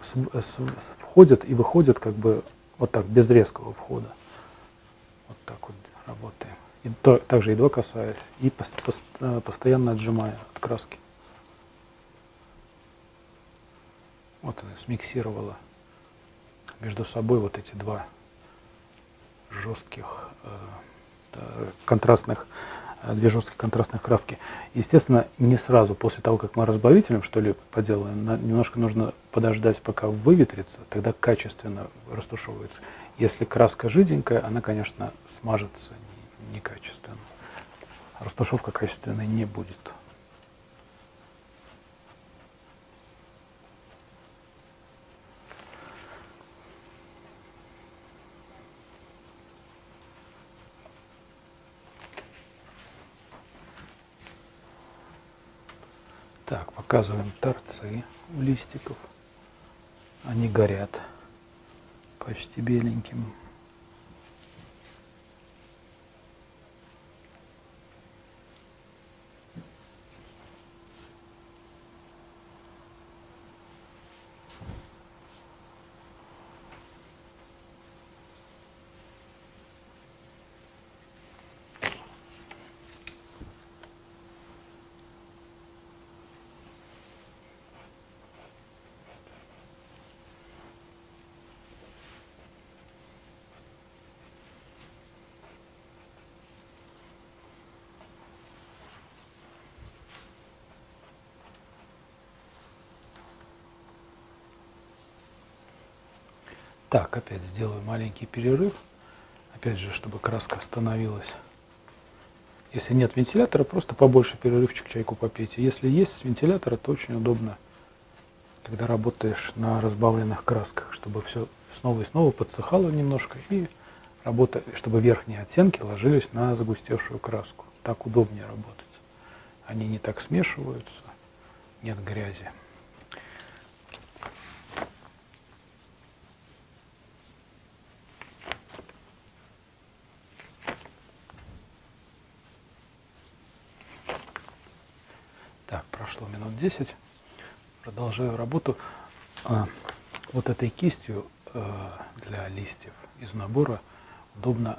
С, с, входит и выходит как бы вот так, без резкого входа. Вот так вот работаем. И то, также едва касаясь, и пос, пос, э, постоянно отжимая от краски. Вот она смиксировала между собой вот эти два жестких э, контрастных, э, две жестких контрастных краски. Естественно, не сразу после того, как мы разбавителем что ли поделаем, немножко нужно подождать, пока выветрится, тогда качественно растушевывается. Если краска жиденькая, она, конечно, смажется некачественно. Растушевка качественной не будет. Так, показываем торцы листиков. Они горят почти беленьким. Так, опять сделаю маленький перерыв. Опять же, чтобы краска остановилась. Если нет вентилятора, просто побольше перерывчик чайку попейте. Если есть вентилятор, то очень удобно, когда работаешь на разбавленных красках, чтобы все снова и снова подсыхало немножко и работа, чтобы верхние оттенки ложились на загустевшую краску. Так удобнее работать. Они не так смешиваются, нет грязи. прошло минут 10. Продолжаю работу. А, вот этой кистью а, для листьев из набора удобно,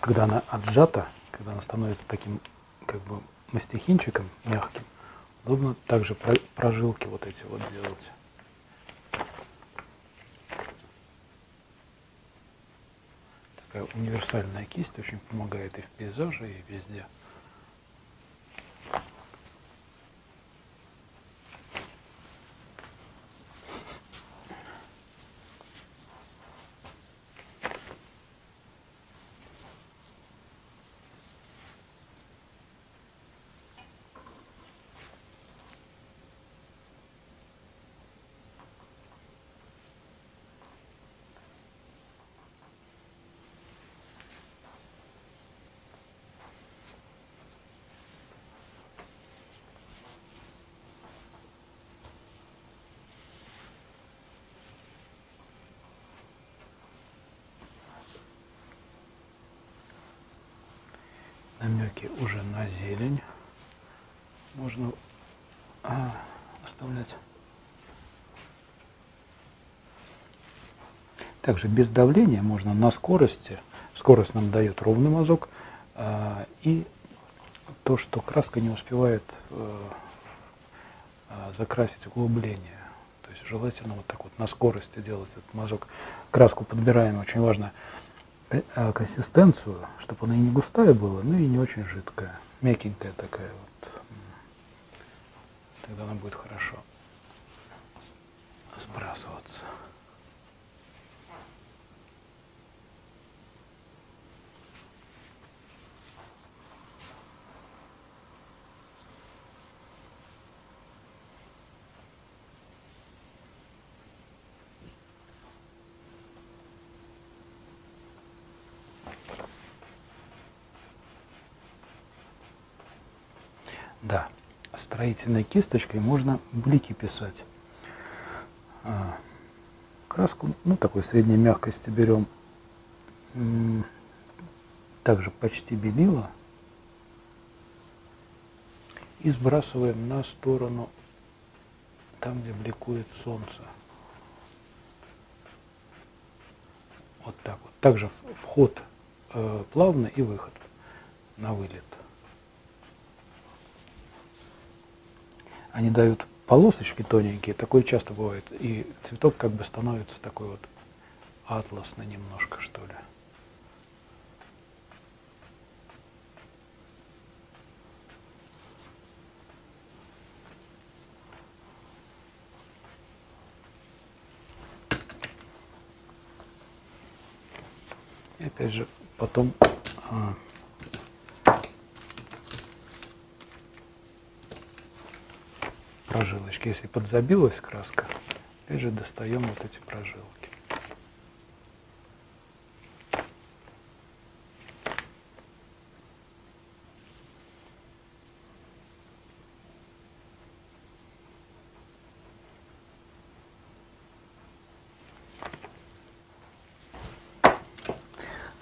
когда она отжата, когда она становится таким как бы мастихинчиком мягким, удобно также прожилки вот эти вот делать. Такая универсальная кисть очень помогает и в пейзаже, и везде. Намеки уже на зелень можно а, оставлять. Также без давления можно на скорости, скорость нам дает ровный мазок, а, и то, что краска не успевает а, закрасить углубление. То есть желательно вот так вот на скорости делать этот мазок. Краску подбираем, очень важно Э, консистенцию, чтобы она и не густая была, но и не очень жидкая, мягенькая такая вот. Тогда она будет хорошо сбрасываться. Да, строительной кисточкой можно блики писать. А, краску, ну, такой средней мягкости берем. Также почти белила. И сбрасываем на сторону, там, где бликует солнце. Вот так вот. Также вход э, плавный и выход на вылет. Они дают полосочки тоненькие, такое часто бывает, и цветок как бы становится такой вот атласный немножко, что ли. И опять же потом а, прожилочки. Если подзабилась краска, опять же достаем вот эти прожилки.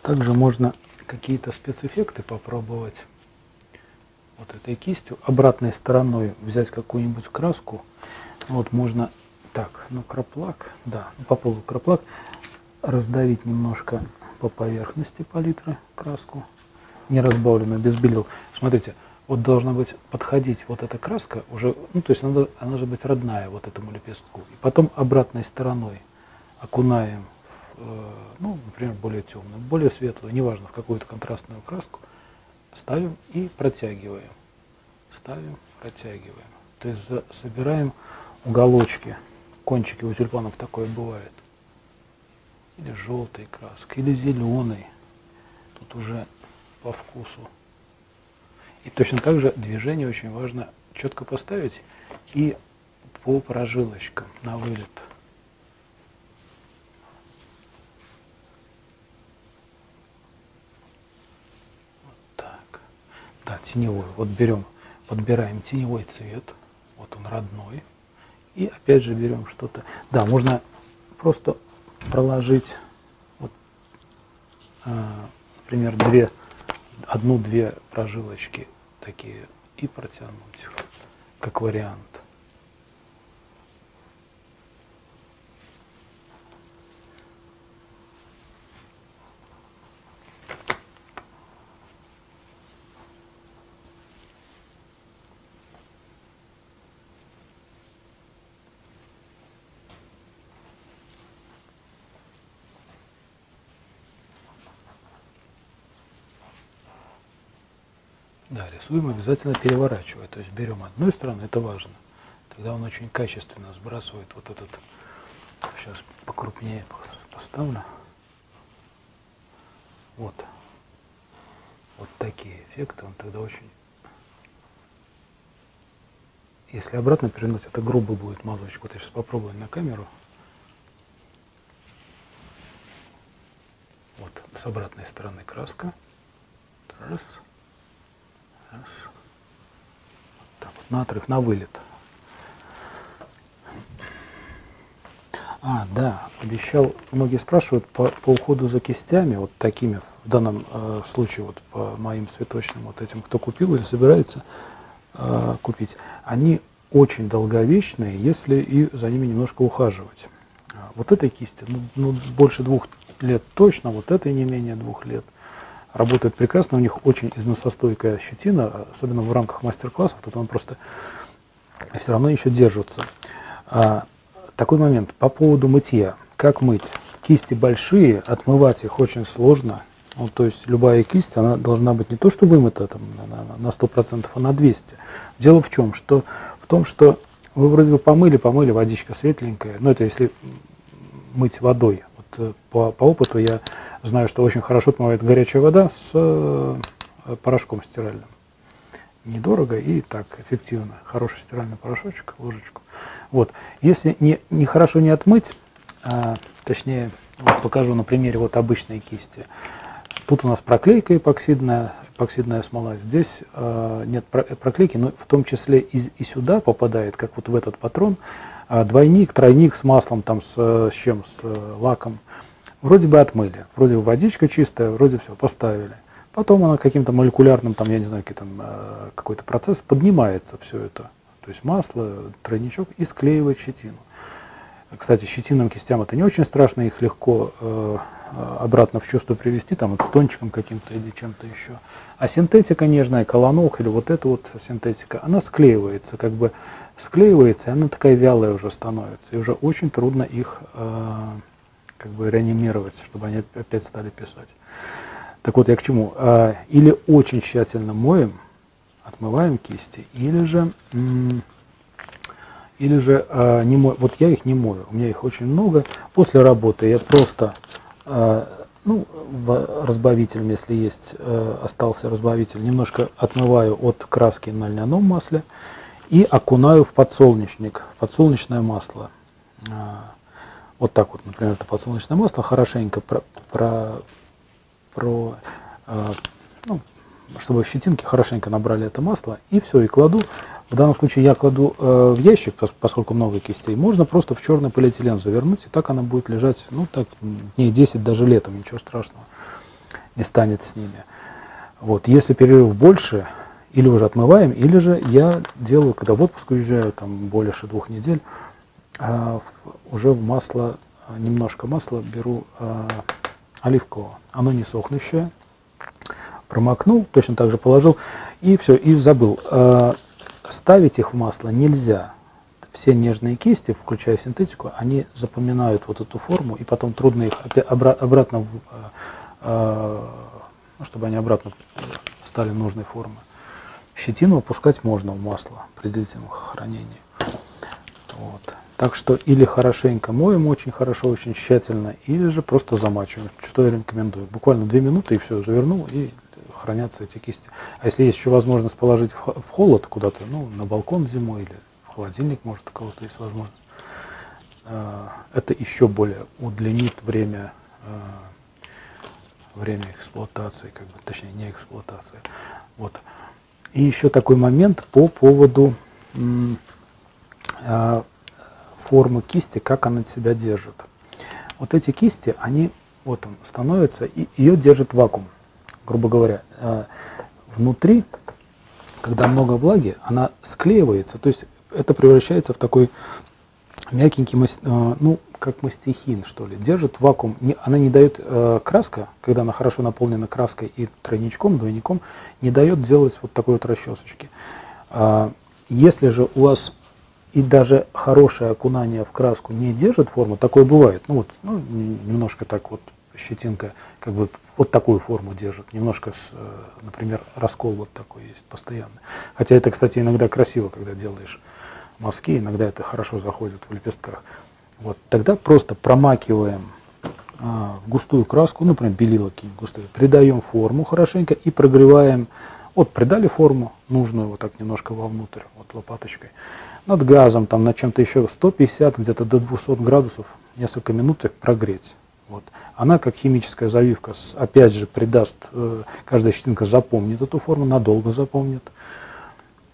Также можно какие-то спецэффекты попробовать вот этой кистью. Обратной стороной взять какую-нибудь краску. Вот можно так, ну краплак, да, ну, попробую краплак, раздавить немножко по поверхности палитры краску, не разбавленную, без белил. Смотрите, вот должна быть подходить вот эта краска уже, ну то есть она, она должна быть родная вот этому лепестку. И потом обратной стороной окунаем Э, ну, например, более темную, более светлую, неважно, в какую-то контрастную краску, ставим и протягиваем. Ставим, протягиваем. То есть собираем уголочки, кончики у тюльпанов такое бывает. Или желтой краской, или зеленой. Тут уже по вкусу. И точно так же движение очень важно четко поставить и по прожилочкам на вылет. Да, теневой. Вот берем, подбираем теневой цвет. Вот он родной. И опять же берем что-то. Да, можно просто проложить, вот, э, например, две, одну-две прожилочки такие и протянуть, как вариант. Да, рисуем обязательно переворачивая. То есть берем одной стороны, это важно. Тогда он очень качественно сбрасывает вот этот. Сейчас покрупнее поставлю. Вот. Вот такие эффекты. Он тогда очень... Если обратно переносить, это грубо будет мазочку. Вот я сейчас попробую на камеру. Вот, с обратной стороны краска. Раз. Раз. Так вот, на отрыв, на вылет. А, да, обещал, многие спрашивают по, по уходу за кистями, вот такими, в данном э, случае, вот по моим цветочным, вот этим, кто купил или собирается э, купить, они очень долговечные, если и за ними немножко ухаживать. А вот этой кисти, ну, ну, больше двух лет точно, вот этой не менее двух лет – работает прекрасно, у них очень износостойкая щетина, особенно в рамках мастер-классов, тут он просто все равно еще держится. А, такой момент по поводу мытья. Как мыть? Кисти большие, отмывать их очень сложно. Ну, то есть любая кисть, она должна быть не то, что вымыта там, на, на 100%, а на 200. Дело в чем? Что, в том, что вы вроде бы помыли, помыли, водичка светленькая, но это если мыть водой. Э, по, по опыту я Знаю, что очень хорошо отмывает горячая вода с э, порошком стиральным. Недорого и так эффективно. Хороший стиральный порошочек, ложечку. Вот. Если не, не хорошо не отмыть, а, точнее, вот покажу на примере вот обычной кисти, Тут у нас проклейка эпоксидная, эпоксидная смола. Здесь э, нет проклейки, но в том числе и, и сюда попадает, как вот в этот патрон, э, двойник, тройник с маслом, там с, с чем, с э, лаком. Вроде бы отмыли, вроде бы водичка чистая, вроде все, поставили. Потом она каким-то молекулярным, там, я не знаю, там, э, какой-то процесс, поднимается все это. То есть масло, тройничок и склеивает щетину. Кстати, щетинным кистям это не очень страшно, их легко э, обратно в чувство привести, там, с тончиком каким-то или чем-то еще. А синтетика нежная, колонок или вот эта вот синтетика, она склеивается, как бы склеивается, и она такая вялая уже становится. И уже очень трудно их э, как бы реанимировать, чтобы они опять стали писать. Так вот, я к чему? Э, или очень тщательно моем, отмываем кисти, или же или же э, не мою. Вот я их не мою, у меня их очень много. После работы я просто, э, ну, разбавителем, если есть, э, остался разбавитель, немножко отмываю от краски на льняном масле и окунаю в подсолнечник, в подсолнечное масло. Э, вот так вот, например, это подсолнечное масло, хорошенько про, про, про э, ну, чтобы щетинки хорошенько набрали это масло, и все, и кладу в данном случае я кладу э, в ящик, поскольку много кистей. Можно просто в черный полиэтилен завернуть, и так она будет лежать, ну так, дней 10, даже летом, ничего страшного не станет с ними. Вот, если перерыв больше, или уже отмываем, или же я делаю, когда в отпуск уезжаю, там больше двух недель, э, уже в масло, немножко масла беру э, оливкового. Оно не сохнущее, промокнул, точно так же положил, и все, и забыл. Э, ставить их в масло нельзя. Все нежные кисти, включая синтетику, они запоминают вот эту форму, и потом трудно их обратно, ну, чтобы они обратно стали нужной формы. Щетину опускать можно в масло при длительном хранении. Вот. Так что или хорошенько моем очень хорошо, очень тщательно, или же просто замачиваем, что я рекомендую. Буквально две минуты и все, завернул и хранятся эти кисти. А если есть еще возможность положить в холод куда-то, ну, на балкон зимой или в холодильник, может, у кого-то есть возможность, э, это еще более удлинит время, э, время эксплуатации, как бы, точнее, не эксплуатации. Вот. И еще такой момент по поводу э, формы кисти, как она себя держит. Вот эти кисти, они, вот он, становятся, и ее держит вакуум грубо говоря, э, внутри, когда много влаги, она склеивается, то есть это превращается в такой мягенький, э, ну, как мастихин, что ли, держит вакуум. Она не дает, э, краска, когда она хорошо наполнена краской и тройничком, двойником, не дает делать вот такой вот расчесочки. А, если же у вас и даже хорошее окунание в краску не держит форму, такое бывает, ну вот, ну, немножко так вот щетинка как бы вот такую форму держит. Немножко, с, э, например, раскол вот такой есть постоянно. Хотя это, кстати, иногда красиво, когда делаешь мазки, иногда это хорошо заходит в лепестках. Вот тогда просто промакиваем а, в густую краску, ну, например, белила какие-нибудь густые, придаем форму хорошенько и прогреваем. Вот придали форму нужную, вот так немножко вовнутрь, вот лопаточкой. Над газом, там, на чем-то еще 150, где-то до 200 градусов, несколько минут их прогреть. Вот. Она, как химическая завивка, опять же, придаст, э, каждая щетинка запомнит эту форму, надолго запомнит.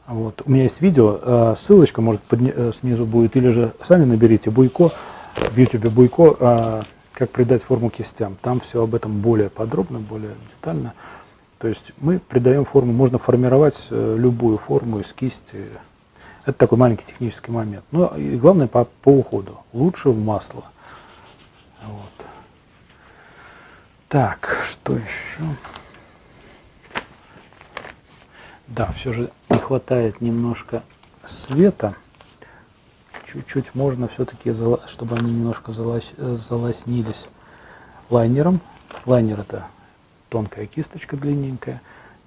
Вот. У меня есть видео, э, ссылочка, может, подня- э, снизу будет, или же сами наберите Буйко, в YouTube Буйко, как придать форму кистям. Там все об этом более подробно, более детально. То есть мы придаем форму, можно формировать любую форму из кисти. Это такой маленький технический момент. Ну и главное по, по уходу. Лучше в масло. Вот. Так, что еще? Да, все же не хватает немножко света. Чуть-чуть можно все-таки, чтобы они немножко залоснились лайнером. Лайнер это тонкая кисточка длинненькая.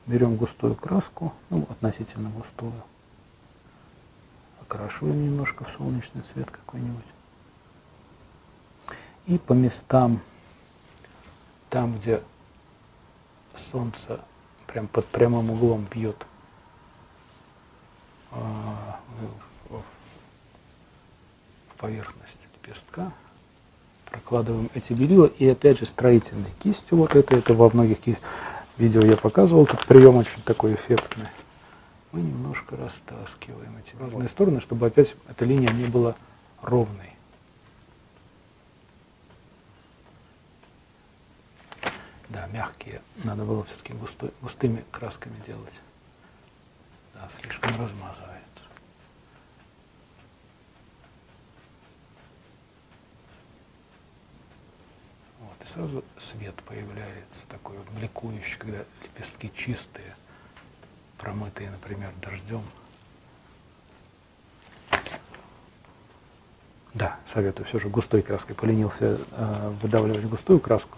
Берем густую краску, ну, относительно густую. Окрашиваем немножко в солнечный цвет какой-нибудь. И по местам там, где солнце прям под прямым углом бьет в, в поверхность лепестка, прокладываем эти белила. И опять же строительной кистью, вот это, это во многих кисть... видео я показывал, этот прием очень такой эффектный. Мы немножко растаскиваем эти разные стороны, чтобы опять эта линия не была ровной. Да, мягкие. Надо было все-таки густыми красками делать. Да, слишком размазывается. Вот, и сразу свет появляется, такой вот бликующий, когда лепестки чистые, промытые, например, дождем. Да, советую все же густой краской. Поленился э, выдавливать густую краску,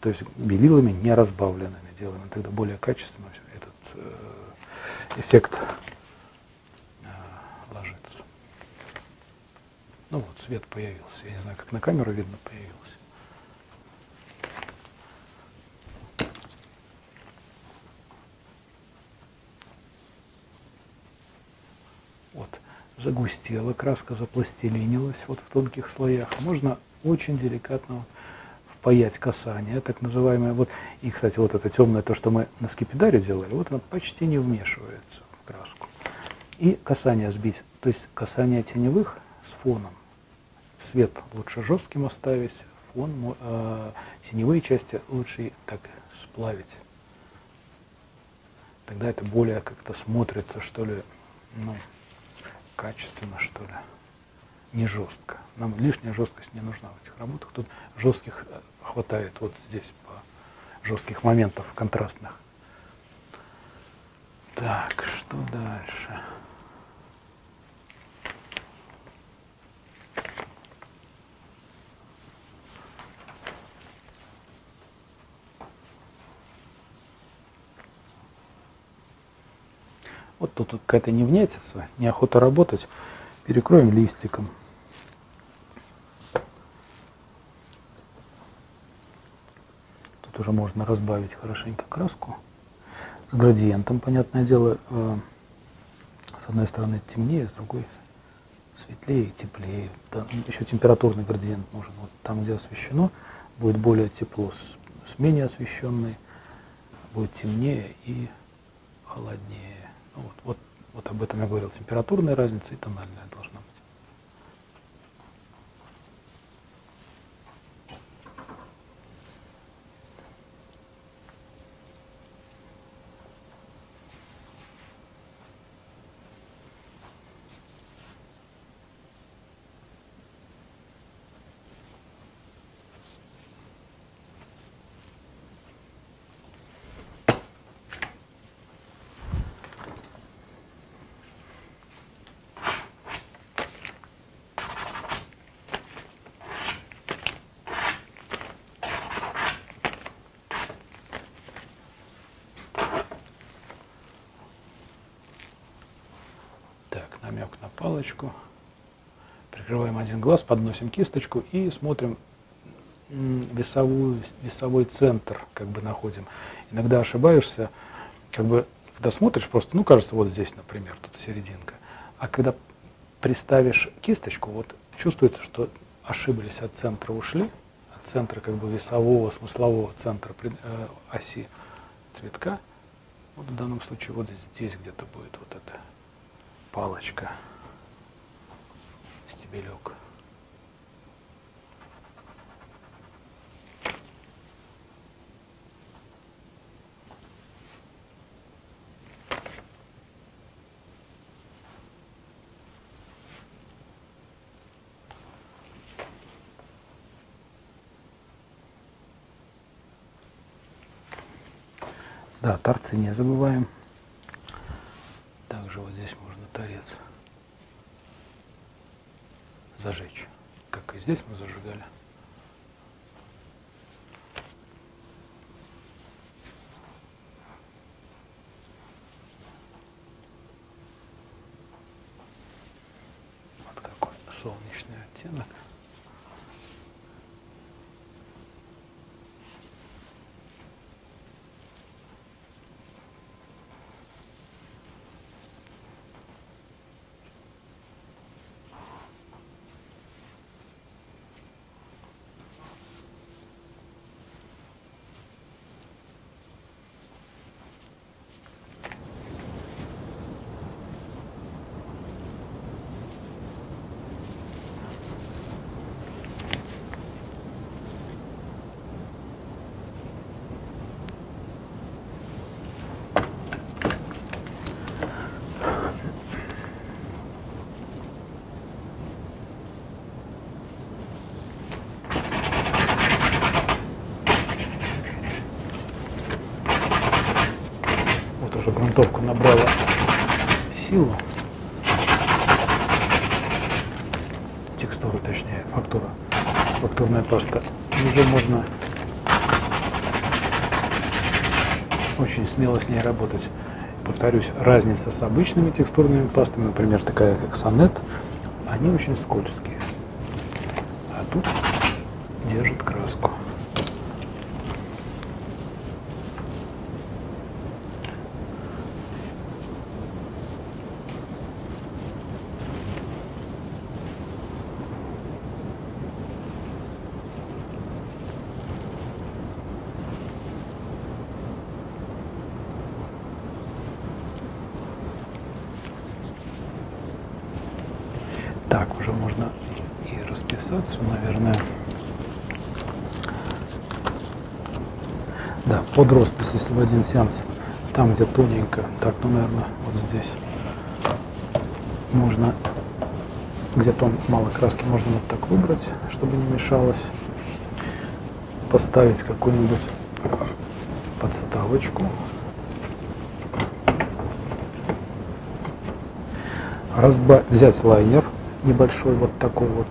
то есть белилами не разбавленными делаем. Тогда более качественно этот э, эффект э, ложится. Ну вот, свет появился. Я не знаю, как на камеру видно появился. Вот, загустела, краска запластилинилась вот в тонких слоях. Можно очень деликатно впаять касание, так называемое. Вот, и, кстати, вот это темное, то, что мы на скипидаре делали, вот оно почти не вмешивается в краску. И касание сбить, то есть касание теневых с фоном. Свет лучше жестким оставить, фон, э, теневые части лучше так сплавить. Тогда это более как-то смотрится, что ли, ну, качественно, что ли, не жестко. Нам лишняя жесткость не нужна в этих работах. Тут жестких э, хватает вот здесь по жестких моментов контрастных. Так, что дальше? Вот тут какая-то невнятица, неохота работать. Перекроем листиком. Тут уже можно разбавить хорошенько краску. С градиентом, понятное дело, э, с одной стороны темнее, с другой светлее и теплее. Там еще температурный градиент нужен. Вот там, где освещено, будет более тепло. С, менее освещенной будет темнее и холоднее. Ну, вот, вот, вот об этом я говорил. Температурная разница и тональная должна быть. намек на палочку. Прикрываем один глаз, подносим кисточку и смотрим весовую, весовой центр, как бы находим. Иногда ошибаешься, как бы, когда смотришь, просто, ну, кажется, вот здесь, например, тут серединка. А когда приставишь кисточку, вот чувствуется, что ошиблись от центра, ушли, от центра как бы весового, смыслового центра э, оси цветка. Вот в данном случае вот здесь где-то будет вот это палочка, стебелек. Да, торцы не забываем. Также вот здесь можно торец зажечь, как и здесь мы зажигали. Вот какой солнечный оттенок. уже грунтовка набрала силу. Текстура, точнее, фактура. И уже можно очень смело с ней работать. Повторюсь, разница с обычными текстурными пастами, например, такая как сонет, они очень скользкие. А тут держит краску. Так, уже можно и расписаться, наверное. Да, под роспись, если в один сеанс, там, где тоненько, так, ну, наверное, вот здесь можно, где-то мало краски, можно вот так выбрать, чтобы не мешалось. Поставить какую-нибудь подставочку. Разба... взять лайнер небольшой вот такой вот,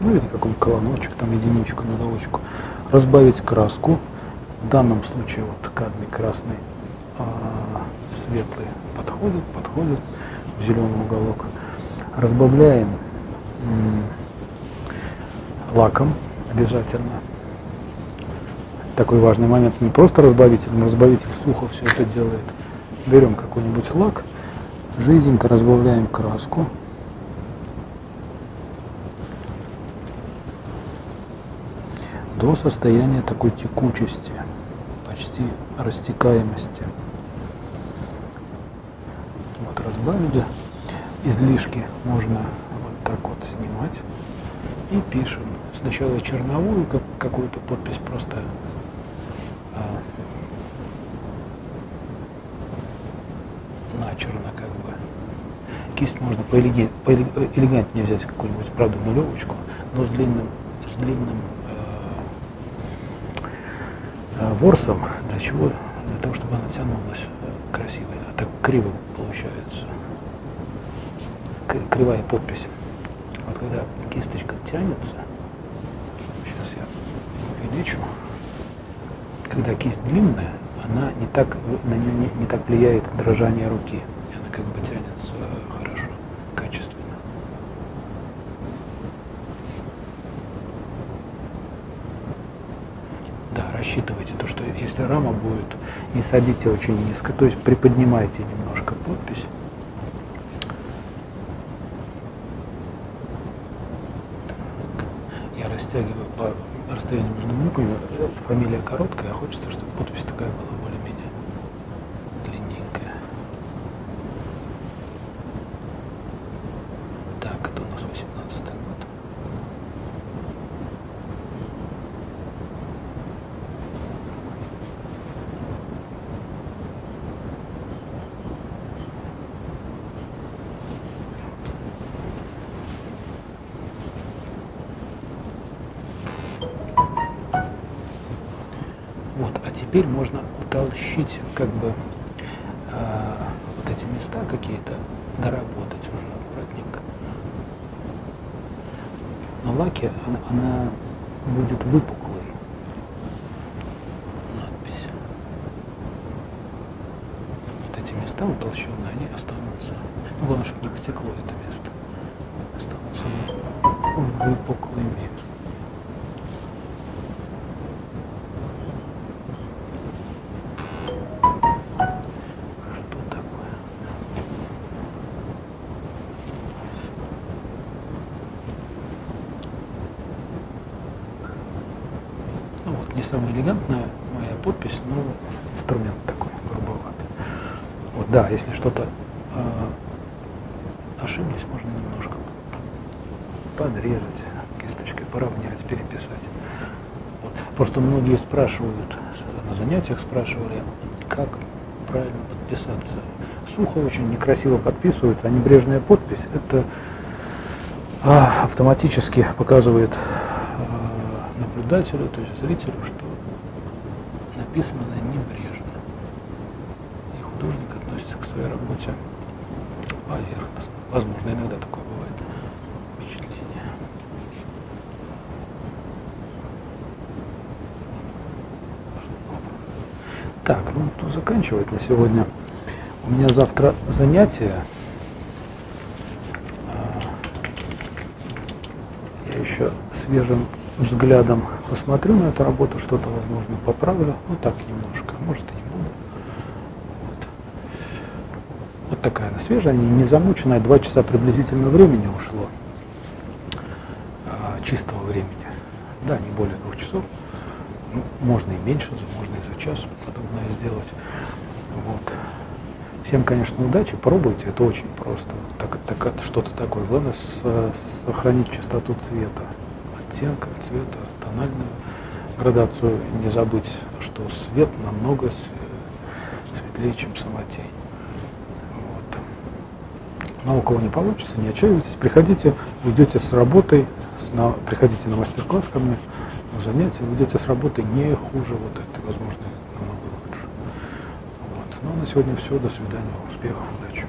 ну или какой-нибудь колоночек, там единичку, нулевочку, разбавить краску, в данном случае вот кадмий красный, а, светлый подходит, подходит в зеленый уголок, разбавляем лаком обязательно. Такой важный момент, не просто разбавитель, но разбавитель сухо все это делает. Берем какой-нибудь лак, жиденько разбавляем краску, до состояния такой текучести, почти растекаемости. Вот разбавили. Излишки можно вот так вот снимать. И пишем. Сначала черновую как, какую-то подпись просто а, начерно как бы. Кисть можно поэлегантнее взять какую-нибудь, правда, нулевочку, но с длинным, с длинным Э, ворсом. Для чего? Для того, чтобы она тянулась э, красиво. А так криво получается. Кривая подпись. Вот когда кисточка тянется, сейчас я увеличу, когда кисть длинная, она не так, на нее не, не так влияет дрожание руки. Она как бы тянется хорошо, качественно. рассчитывайте то, что если рама будет, не садите очень низко, то есть приподнимайте немножко подпись. Я растягиваю по расстоянию между буквами. Фамилия короткая, а хочется, чтобы подпись такая была более-менее длинненькая. Так, это у нас 18 год. Вот, а теперь можно утолщить как бы э, вот эти места какие-то, доработать уже аккуратненько. На лаке она, она будет выпуклой. Надпись. Вот эти места утолщенные, они останутся. Ну, главное, чтобы не потекло это место. Выпуклыми. не самая элегантная моя подпись, но инструмент такой грубоватый. Вот, да, если что-то э, ошиблись, можно немножко подрезать кисточкой, поравнять, переписать. Вот. Просто многие спрашивают, на занятиях спрашивали, как правильно подписаться. Сухо очень некрасиво подписывается, а небрежная подпись это а, автоматически показывает наблюдателю, то есть зрителю, что написано небрежно и художник относится к своей работе поверхностно. Возможно, иногда такое бывает впечатление. Так, ну, ну заканчивать на сегодня. У меня завтра занятие. А, я еще свежим взглядом посмотрю на эту работу, что-то, возможно, поправлю. Ну так немножко, может и не буду. Вот, вот такая она свежая, не замученная. Два часа приблизительно времени ушло. А, чистого времени. Да, не более двух часов. Ну, можно и меньше, можно и за час. Вот. Всем, конечно, удачи, пробуйте, это очень просто. Так, так, что-то такое. Главное с, сохранить чистоту цвета, оттенков цвета, тональную градацию. Не забыть, что свет намного светлее, чем сама тень. Вот. Но у кого не получится, не отчаивайтесь, приходите, уйдете с работой, с, на, приходите на мастер-класс ко мне занятия, вы идете с работы не хуже вот этой, возможно, намного лучше. Вот. Ну, а на сегодня все. До свидания. Успехов, удачи.